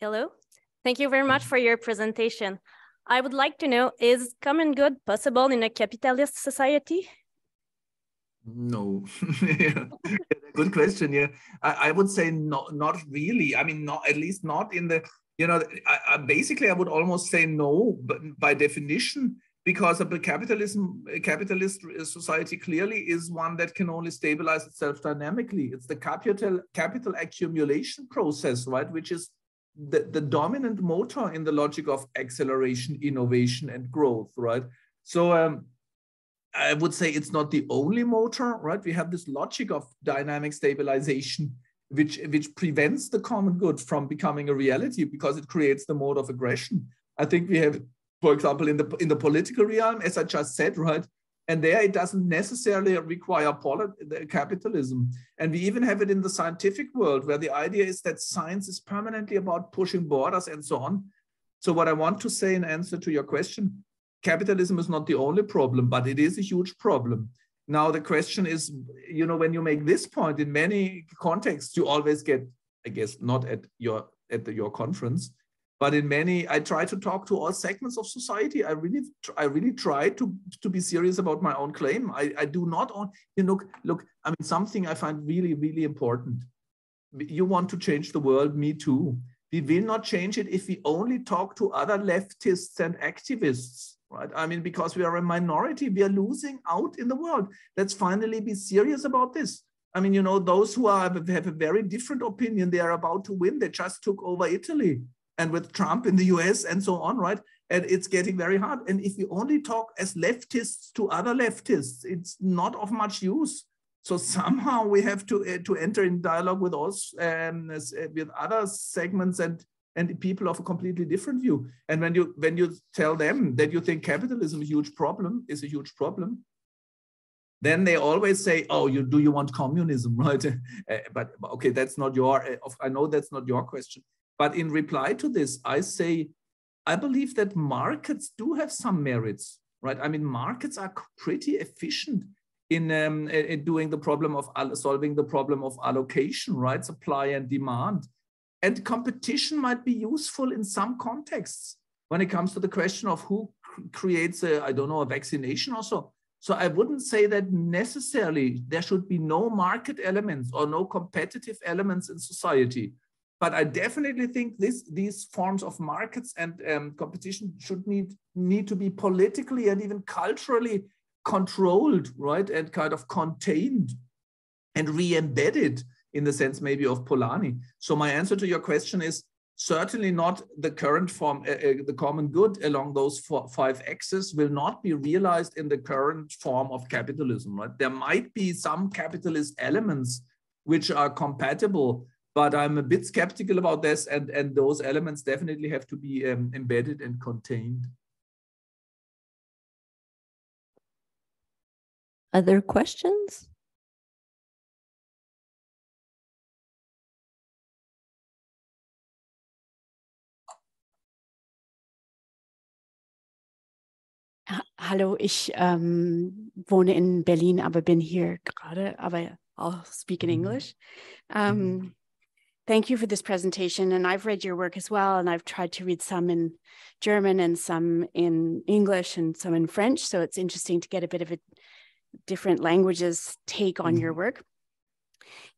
Hello. Thank you very much for your presentation. I would like to know, is common good possible in a capitalist society? No, good question. Yeah, I, I, would say not, not really. I mean, not at least not in the, you know, I, I basically I would almost say no, but by definition, because a capitalism, a capitalist society clearly is one that can only stabilize itself dynamically. It's the capital capital accumulation process, right, which is the, the dominant motor in the logic of acceleration, innovation, and growth, right? So um, I would say it's not the only motor, right? We have this logic of dynamic stabilization, which, which prevents the common good from becoming a reality because it creates the mode of aggression. I think we have, for example, in the in the political realm, as I just said, right? And there it doesn't necessarily require capitalism. And we even have it in the scientific world where the idea is that science is permanently about pushing borders and so on. So what I want to say in answer to your question, capitalism is not the only problem, but it is a huge problem. Now the question is, you know, when you make this point in many contexts, you always get, I guess, not at your at the, your conference, but in many i try to talk to all segments of society i really i really try to to be serious about my own claim i i do not on you know look i mean something i find really really important you want to change the world, me too. We will not change it if we only talk to other leftists and activists, right? I mean, because we are a minority, we are losing out in the world. Let's finally be serious about this. I mean, you know, those who are, have a very different opinion, they are about to win. They just took over Italy and with Trump in the US and so on, right? And it's getting very hard. And if you only talk as leftists to other leftists, it's not of much use. So somehow we have to uh, to enter in dialogue with us um, with other segments and and people of a completely different view. And when you when you tell them that you think capitalism is a huge problem is a huge problem, then they always say, "Oh, you do you want communism, right?" Uh, but okay, that's not your. Uh, I know that's not your question. But in reply to this, I say, I believe that markets do have some merits, right? I mean, markets are pretty efficient in, um, in doing the problem of solving the problem of allocation, right? Supply and demand. And competition might be useful in some contexts when it comes to the question of who creates a, I don't know, a vaccination or so. So I wouldn't say that necessarily there should be no market elements or no competitive elements in society. But I definitely think this, these forms of markets and um, competition should need, need to be politically and even culturally controlled, right, and kind of contained and re-embedded in the sense maybe of Polanyi. So my answer to your question is certainly not the current form, uh, uh, the common good along those four, five axes will not be realized in the current form of capitalism, right? There might be some capitalist elements which are compatible, but I'm a bit skeptical about this, and, and those elements definitely have to be um, embedded and contained. Other questions? Hallo, ich ähm, wohne in Berlin, aber bin hier gerade, aber I'll speak in English. Um, thank you for this presentation. And I've read your work as well. And I've tried to read some in German and some in English and some in French. So it's interesting to get a bit of a different languages take on your mm-hmm. work.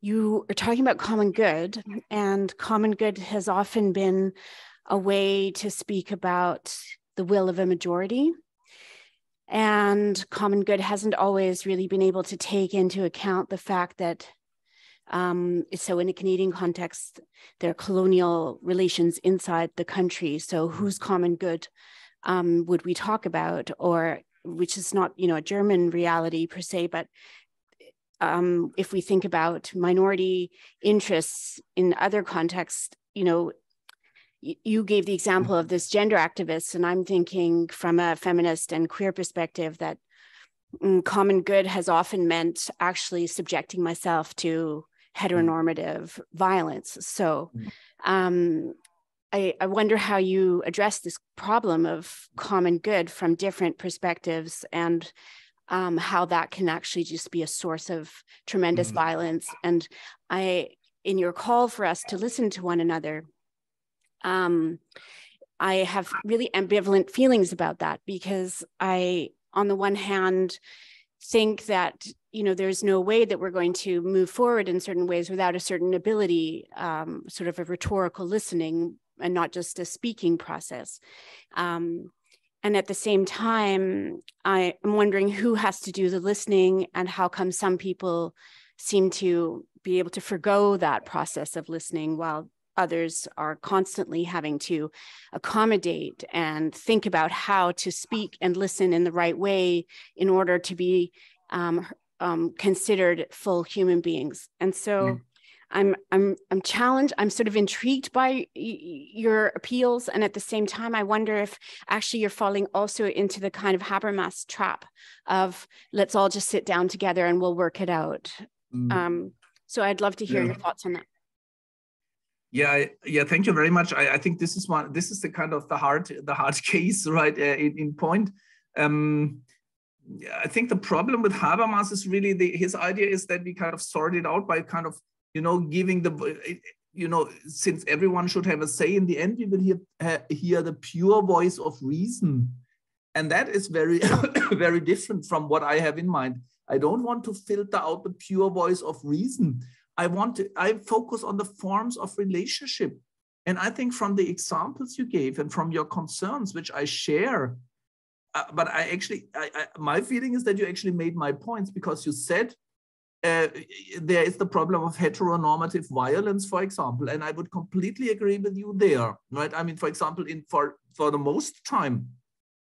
You are talking about common good, and common good has often been a way to speak about the will of a majority. And common good hasn't always really been able to take into account the fact that, um, so in a Canadian context, there are colonial relations inside the country. So, whose common good um, would we talk about? Or which is not you know a German reality per se, but um, if we think about minority interests in other contexts, you know, you gave the example of this gender activist, and I'm thinking from a feminist and queer perspective that mm, common good has often meant actually subjecting myself to heteronormative violence. So, mm. um, I, I wonder how you address this problem of common good from different perspectives and um, how that can actually just be a source of tremendous mm-hmm. violence. And I, in your call for us to listen to one another, um, I have really ambivalent feelings about that because I, on the one hand, think that you know there's no way that we're going to move forward in certain ways without a certain ability, um, sort of a rhetorical listening and not just a speaking process. Um, and at the same time, I am wondering who has to do the listening and how come some people seem to be able to forego that process of listening while others are constantly having to accommodate and think about how to speak and listen in the right way in order to be um, um, considered full human beings. And so, mm. I'm I'm I'm challenged. I'm sort of intrigued by your appeals, and at the same time, I wonder if actually you're falling also into the kind of Habermas trap of let's all just sit down together and we'll work it out. Mm. Um, so I'd love to hear yeah. your thoughts on that. Yeah, yeah. Thank you very much. I, I, think this is one. This is the kind of the hard the hard case, right? Uh, in, in point. Um, I think the problem with Habermas is really the, his idea is that we kind of sort it out by kind of you know, giving the, you know, since everyone should have a say in the end, we will hear, hear the pure voice of reason. And that is very, very different from what I have in mind. I don't want to filter out the pure voice of reason. I want to, I focus on the forms of relationship. And I think from the examples you gave and from your concerns, which I share, uh, but I actually, I, I, my feeling is that you actually made my points because you said uh, there is the problem of heteronormative violence, for example, and I would completely agree with you there, right? I mean, for example, in for for the most time,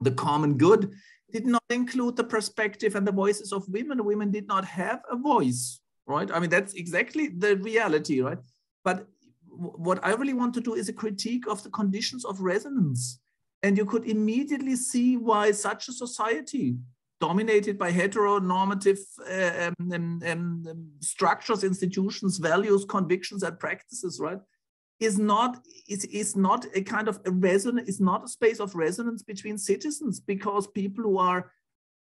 the common good did not include the perspective and the voices of women. Women did not have a voice, right? I mean, that's exactly the reality, right? But what I really want to do is a critique of the conditions of resonance. And you could immediately see why such a society dominated by heteronormative uh, um, um, um, structures, institutions, values, convictions, and practices, right? Is not is, is not a kind of a resonance, is not a space of resonance between citizens because people who are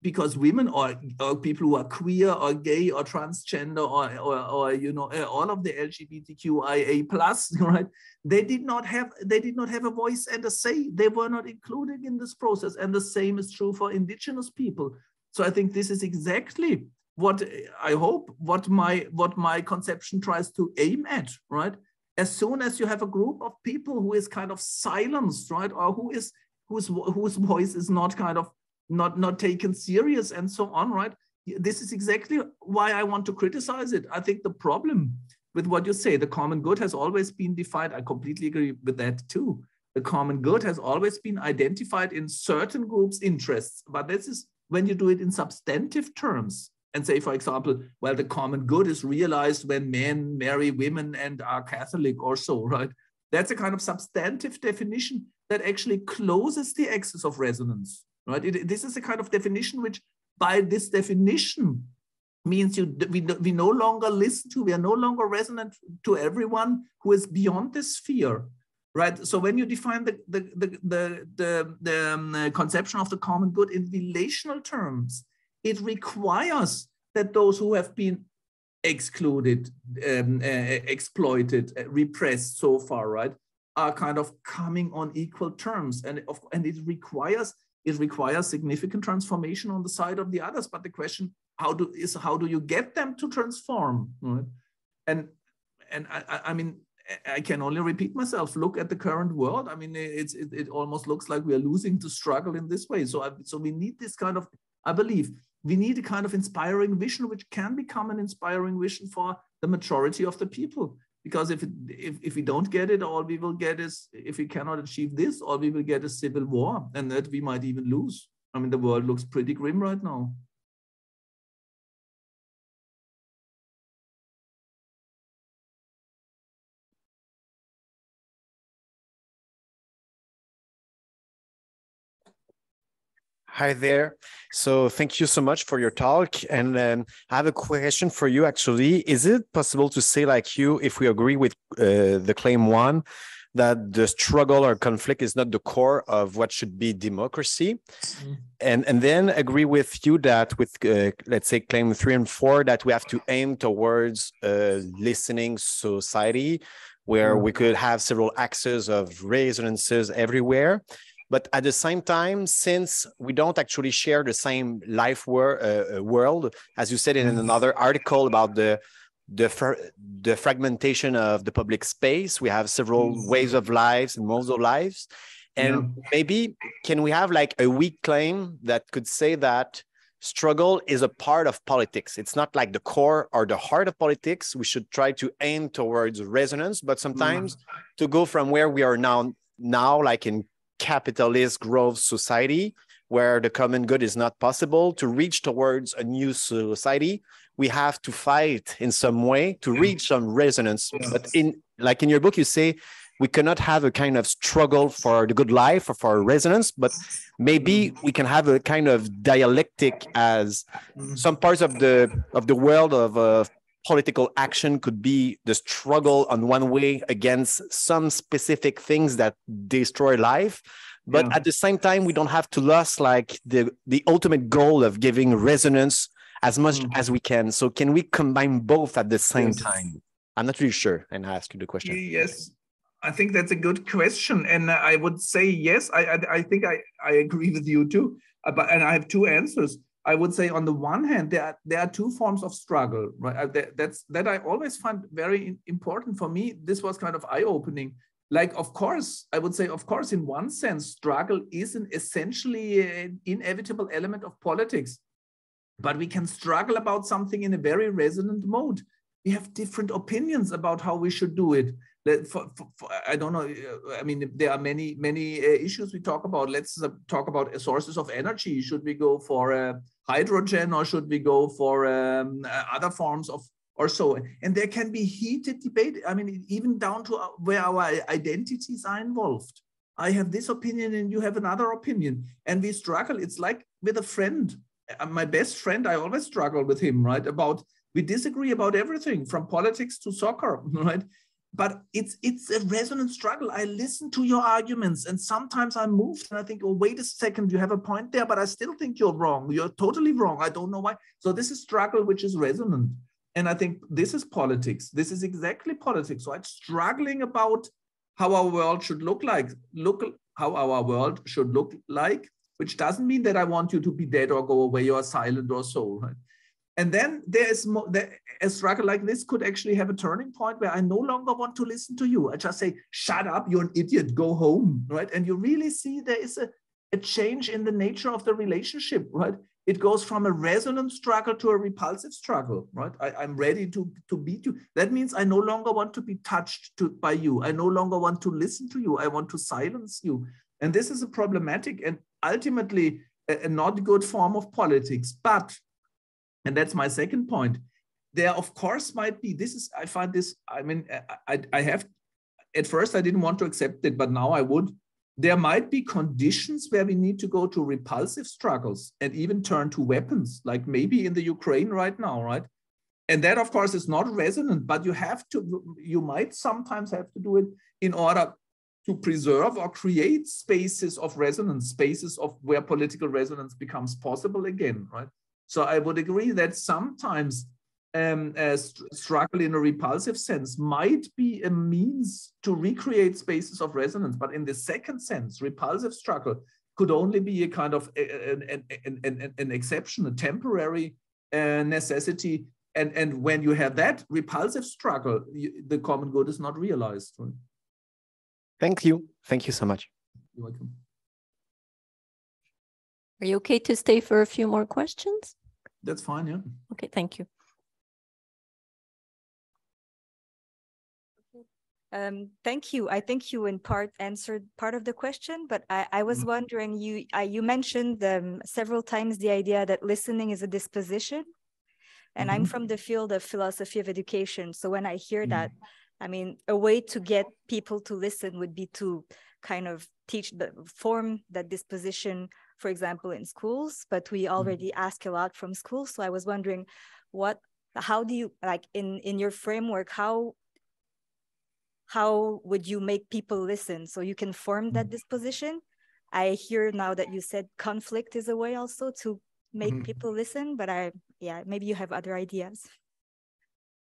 because women or, or people who are queer or gay or transgender or, or, or you know uh, all of the LGBTQIA plus right? They did not have they did not have a voice and a say. They were not included in this process. And the same is true for indigenous people. So I think this is exactly what I hope what my what my conception tries to aim at right? As soon as you have a group of people who is kind of silenced right? Or who is whose whose voice is not kind of not not taken serious and so on right? This is exactly why i want to criticize it. I think the problem with what you say the common good has always been defined i completely agree with that too. The common good has always been identified in certain groups interests but this is when you do it in substantive terms and say for example well the common good is realized when men marry women and are catholic or so right? That's a kind of substantive definition that actually closes the axis of resonance right? It, this is a kind of definition which, by this definition, means you we, we no longer listen to, we are no longer resonant to everyone who is beyond this sphere, right? So when you define the the the the the, the um, conception of the common good in relational terms, it requires that those who have been excluded, um, uh, exploited, uh, repressed so far, right, are kind of coming on equal terms, and of, and it requires it requires significant transformation on the side of the others. But the question how do is how do you get them to transform? Right? And and I, I mean I can only repeat myself. Look at the current world. I mean, it's it, it almost looks like we are losing to struggle in this way. So I, so we need this kind of I believe we need a kind of inspiring vision which can become an inspiring vision for the majority of the people because if, if if we don't get it all we will get is if we cannot achieve this all we will get a civil war and that we might even lose. I mean the world looks pretty grim right now Hi there. So thank you so much for your talk. And um, I have a question for you actually. Is it possible to say like you, if we agree with uh, the claim one, that the struggle or conflict is not the core of what should be democracy mm. and and then agree with you that with uh, let's say claim three and four that we have to aim towards a listening society where mm. we could have several axes of resonances everywhere but at the same time since we don't actually share the same life wor- uh, uh world as you said in mm-hmm. another article about the the, the fragmentation of the public space we have several mm-hmm. ways of lives and modes of lives and yeah. maybe can we have like a weak claim that could say that struggle is a part of politics it's not like the core or the heart of politics we should try to aim towards resonance but sometimes mm-hmm. to go from where we are now now like in capitalist growth society where the common good is not possible to reach towards a new society we have to fight in some way to reach some resonance. But in like in your book you say we cannot have a kind of struggle for the good life or for resonance but maybe we can have a kind of dialectic as some parts of the of the world of uh, political action could be the struggle on one way against some specific things that destroy life. But yeah. at the same time we don't have to lose like the the ultimate goal of giving resonance as much mm. as we can. So can we combine both at the same yes. time? I'm not really sure and i ask you the question. Yes. I think that's a good question and i would say yes. I i, I think i i agree with you too but and i have two answers I would say on the one hand, there are, there are two forms of struggle, right? Uh, that, that's that I always find very important for me. This was kind of eye-opening. Like, of course, I would say, of course, in one sense, struggle is an essentially an inevitable element of politics. But we can struggle about something in a very resonant mode. We have different opinions about how we should do it. For, for, for, I don't know. Uh, I mean, there are many, many uh, issues we talk about. Let's uh, talk about sources of energy. Should we go for hydrogen or should we go for um, other forms of or so? And there can be heated debate. I mean even down to where our identities are involved. I have this opinion and you have another opinion. And we struggle. It's like with a friend. My best friend i always struggle with him right? About we disagree about everything from politics to soccer right but it's it's a resonant struggle. I listen to your arguments, and sometimes I'm moved, and I think, oh, wait a second, you have a point there, but I still think you're wrong. You're totally wrong. I don't know why. So this is struggle which is resonant, and I think this is politics. This is exactly politics. So I'm struggling about how our world should look like. Look how our world should look like, which doesn't mean that I want you to be dead or go away or silent or so. Right? And then there is there, a struggle like this could actually have a turning point where I no longer want to listen to you. I just say, shut up, you're an idiot, go home, right? And you really see there is a, a change in the nature of the relationship, right? It goes from a resonant struggle to a repulsive struggle, right? I, am ready to, to beat you. That means I no longer want to be touched to, by you. I no longer want to listen to you. I want to silence you. And this is a problematic and ultimately a, a not good form of politics. But and that's my second point. There, of course, might be, this is, I find this, I mean, I, I have, at first I didn't want to accept it, but now I would. There might be conditions where we need to go to repulsive struggles and even turn to weapons, like maybe in the Ukraine right now, right? And that, of course, is not resonant, but you have to, you might sometimes have to do it in order to preserve or create spaces of resonance, spaces of where political resonance becomes possible again, right? So I would agree that sometimes um, a struggle in a repulsive sense might be a means to recreate spaces of resonance. But in the second sense, repulsive struggle could only be a kind of an, an, an, an exception, a temporary uh, necessity. And, and when you have that repulsive struggle, you, the common good is not realized. Right? Thank you. Thank you so much. You're welcome. Are you okay to stay for a few more questions? That's fine, yeah. Okay, thank you. Um, thank you. I think you in part answered part of the question, but I, I was mm -hmm. wondering, you I, you mentioned um, several times the idea that listening is a disposition. And mm -hmm. I'm mm-hmm. from the field of philosophy of education. So when I hear mm -hmm. that, I mean, a way to get people to listen would be to kind of teach the form that disposition for example, in schools, but we mm-hmm. already mm. ask a lot from schools. So I was wondering what, how do you, like in, in your framework, how, how would you make people listen so you can form that mm. disposition? I hear now that you said conflict is a way also to make mm. people listen, but I, yeah, maybe you have other ideas.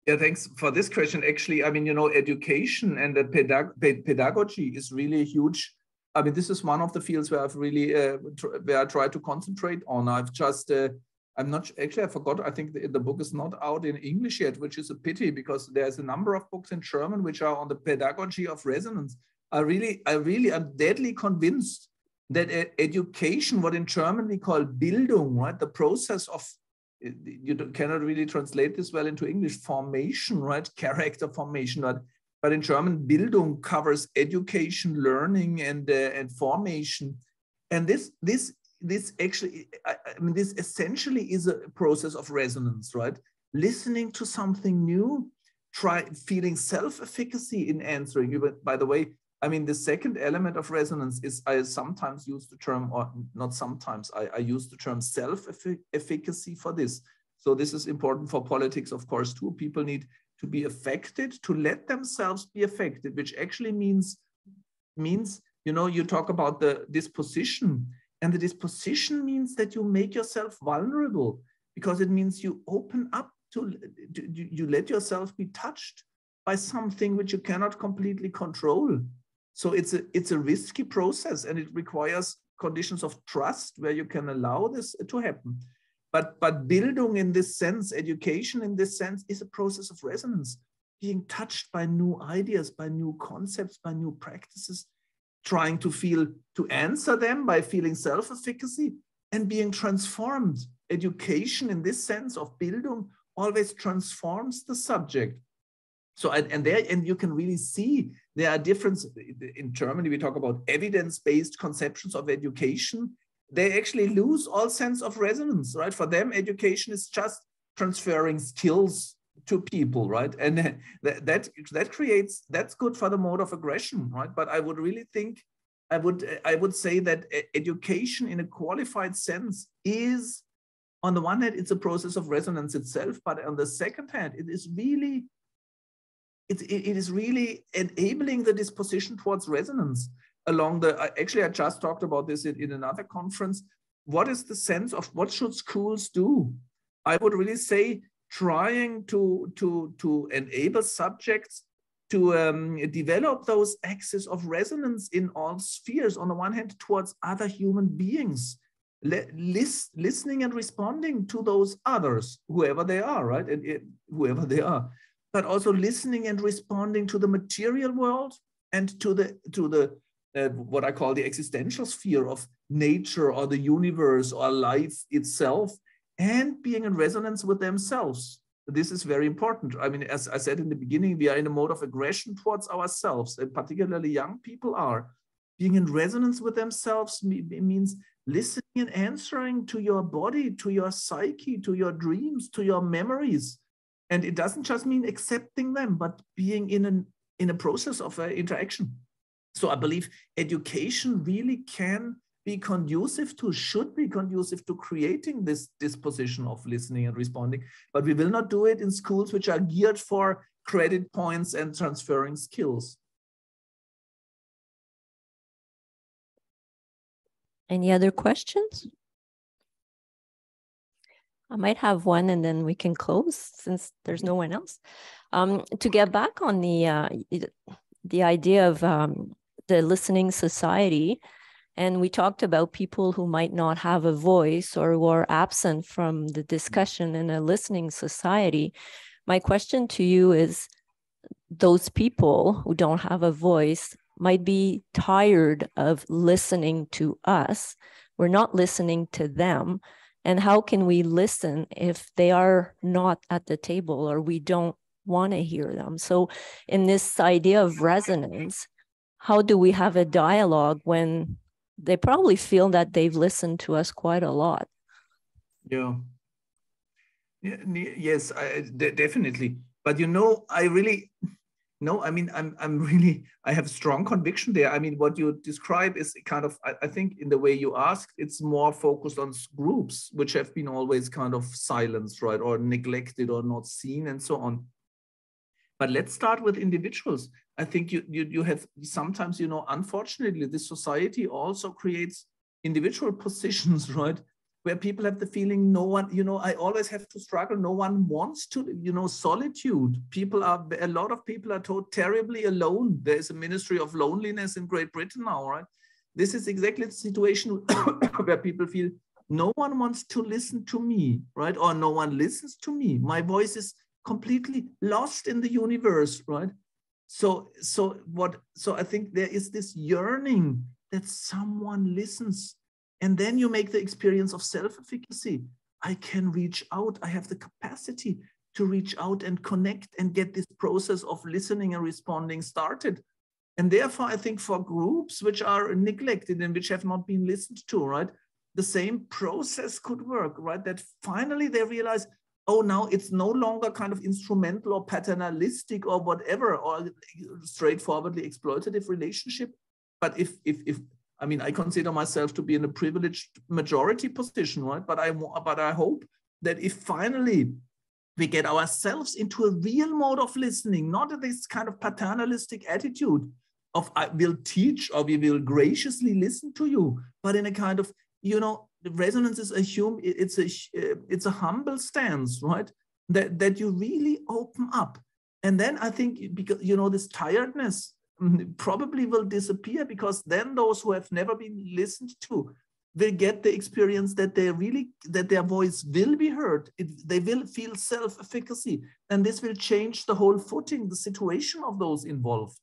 Yeah, thanks for this question. Actually, I mean, you know, education and the pedag pedagogy is really a huge I mean, this is one of the fields where I've really uh, where I try to concentrate on. I've just uh, I'm not actually I forgot. I think the, the, book is not out in English yet, which is a pity because there's a number of books in German which are on the pedagogy of resonance. I really, I really am deadly convinced that education, what in German we call Bildung, right, the process of you cannot really translate this well into English formation, right, character formation, right but in German, Bildung covers education, learning, and uh, and formation. And this this this actually, I, I mean, this essentially is a process of resonance, right? Listening to something new, try feeling self-efficacy in answering. But By the way, I mean, the second element of resonance is I sometimes use the term, or not sometimes, I, I use the term self-efficacy for this. So this is important for politics, of course, too. People need to be affected, to let themselves be affected, which actually means, means, you know, you talk about the disposition and the disposition means that you make yourself vulnerable because it means you open up to, you let yourself be touched by something which you cannot completely control. So it's a, it's a risky process and it requires conditions of trust where you can allow this to happen. But, but Bildung in this sense, education in this sense, is a process of resonance, being touched by new ideas, by new concepts, by new practices, trying to feel, to answer them by feeling self-efficacy and being transformed. Education in this sense of Bildung always transforms the subject. So, and, and there, and you can really see there are differences. In Germany, we talk about evidence-based conceptions of education they actually lose all sense of resonance, right? For them, education is just transferring skills to people, right? And that, that, that creates, that's good for the mode of aggression, right? But I would really think, I would, I would say that education in a qualified sense is, on the one hand, it's a process of resonance itself, but on the second hand, it is really, it, it is really enabling the disposition towards resonance along the, actually, I just talked about this in, in another conference. What is the sense of what should schools do? I would really say trying to, to, to enable subjects to um, develop those axes of resonance in all spheres, on the one hand, towards other human beings, list, listening and responding to those others, whoever they are, right? And it, whoever they are, but also listening and responding to the material world and to the to the uh, what I call the existential sphere of nature or the universe or life itself and being in resonance with themselves. This is very important. I mean, as I said in the beginning, we are in a mode of aggression towards ourselves, and particularly young people are. Being in resonance with themselves means listening and answering to your body, to your psyche, to your dreams, to your memories. And it doesn't just mean accepting them, but being in, an, in a process of uh, interaction. So I believe education really can be conducive to, should be conducive to creating this disposition of listening and responding. But we will not do it in schools which are geared for credit points and transferring skills. Any other questions? I might have one and then we can close since there's no one else. Um, to get back on the uh, the idea of um, the listening society. And we talked about people who might not have a voice or who are absent from the discussion in a listening society. My question to you is those people who don't have a voice might be tired of listening to us. We're not listening to them. And how can we listen if they are not at the table or we don't want to hear them? So, in this idea of resonance, how do we have a dialogue when they probably feel that they've listened to us quite a lot? Yeah, yeah yes I, definitely. But you know i really no i mean i'm i'm really i have strong conviction there. I mean what you describe is kind of I, I, think in the way you asked it's more focused on groups which have been always kind of silenced right or neglected or not seen and so on but let's start with individuals. I think you, you, you have sometimes, you know, unfortunately, this society also creates individual positions, right? Where people have the feeling no one, you know, I always have to struggle. No one wants to, you know, solitude. People are, a lot of people are told terribly alone. There is a ministry of loneliness in Great Britain now, right? This is exactly the situation where people feel no one wants to listen to me, right? Or no one listens to me. My voice is completely lost in the universe, right? So, so what? So I think there is this yearning that someone listens, and then you make the experience of self-efficacy. I can reach out. I have the capacity to reach out and connect and get this process of listening and responding started. And therefore, I think for groups which are neglected and which have not been listened to, right, the same process could work, right? That finally they realize oh, now it's no longer kind of instrumental or paternalistic or whatever, or straightforwardly exploitative relationship. But if, if, if, I mean, I consider myself to be in a privileged majority position, right? But I, but I hope that if finally we get ourselves into a real mode of listening, not this kind of paternalistic attitude of I will teach or we will graciously listen to you, but in a kind of, you know, resonance is a hum, it's a it's a humble stance, right? That that you really open up, and then I think because you know this tiredness mm, probably will disappear because then those who have never been listened to will get the experience that they really that their voice will be heard. It, they will feel self-efficacy. And this will change the whole footing the situation of those involved.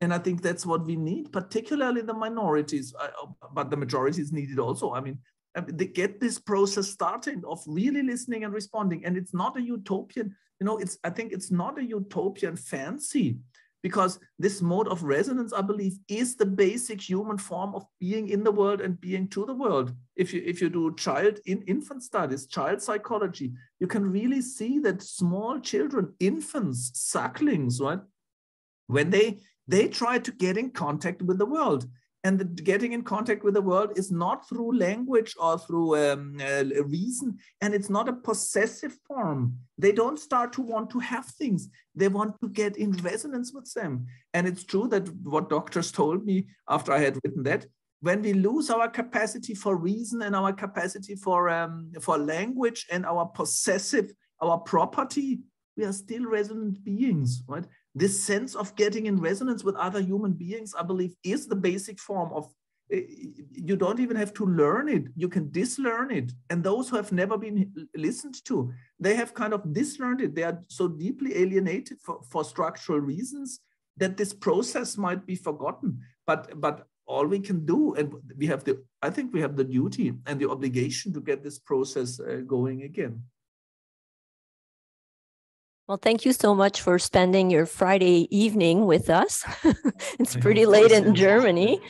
And i think that's what we need particularly the minorities. Uh, but the majorities need it also. I mean Um, they get this process started of really listening and responding and it's not a utopian you know it's i think it's not a utopian fancy because this mode of resonance, I believe, is the basic human form of being in the world and being to the world. If you if you do child in infant studies, child psychology, you can really see that small children, infants, sucklings, right, when they they try to get in contact with the world, and the getting in contact with the world is not through language or through um, uh, reason and it's not a possessive form. They don't start to want to have things. They want to get in resonance with them. And it's true that what doctors told me after i had written that when we lose our capacity for reason and our capacity for um, for language and our possessive our property we are still resonant beings right this sense of getting in resonance with other human beings, I believe, is the basic form of. Eh, you don't even have to learn it. You can dislearn it. And those who have never been listened to, they have kind of dislearned it. They are so deeply alienated for, for structural reasons that this process might be forgotten. But but all we can do, and we have the, I think we have the duty and the obligation to get this process uh, going again. Well, thank you so much for spending your Friday evening with us. it's pretty late in Germany.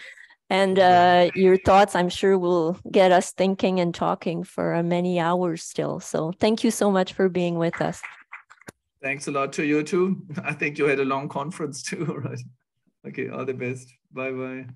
And uh, your thoughts, I'm sure, will get us thinking and talking for uh, many hours still. So thank you so much for being with us. Thanks a lot to you too. I think you had a long conference too, right? Okay, all the best. Bye bye.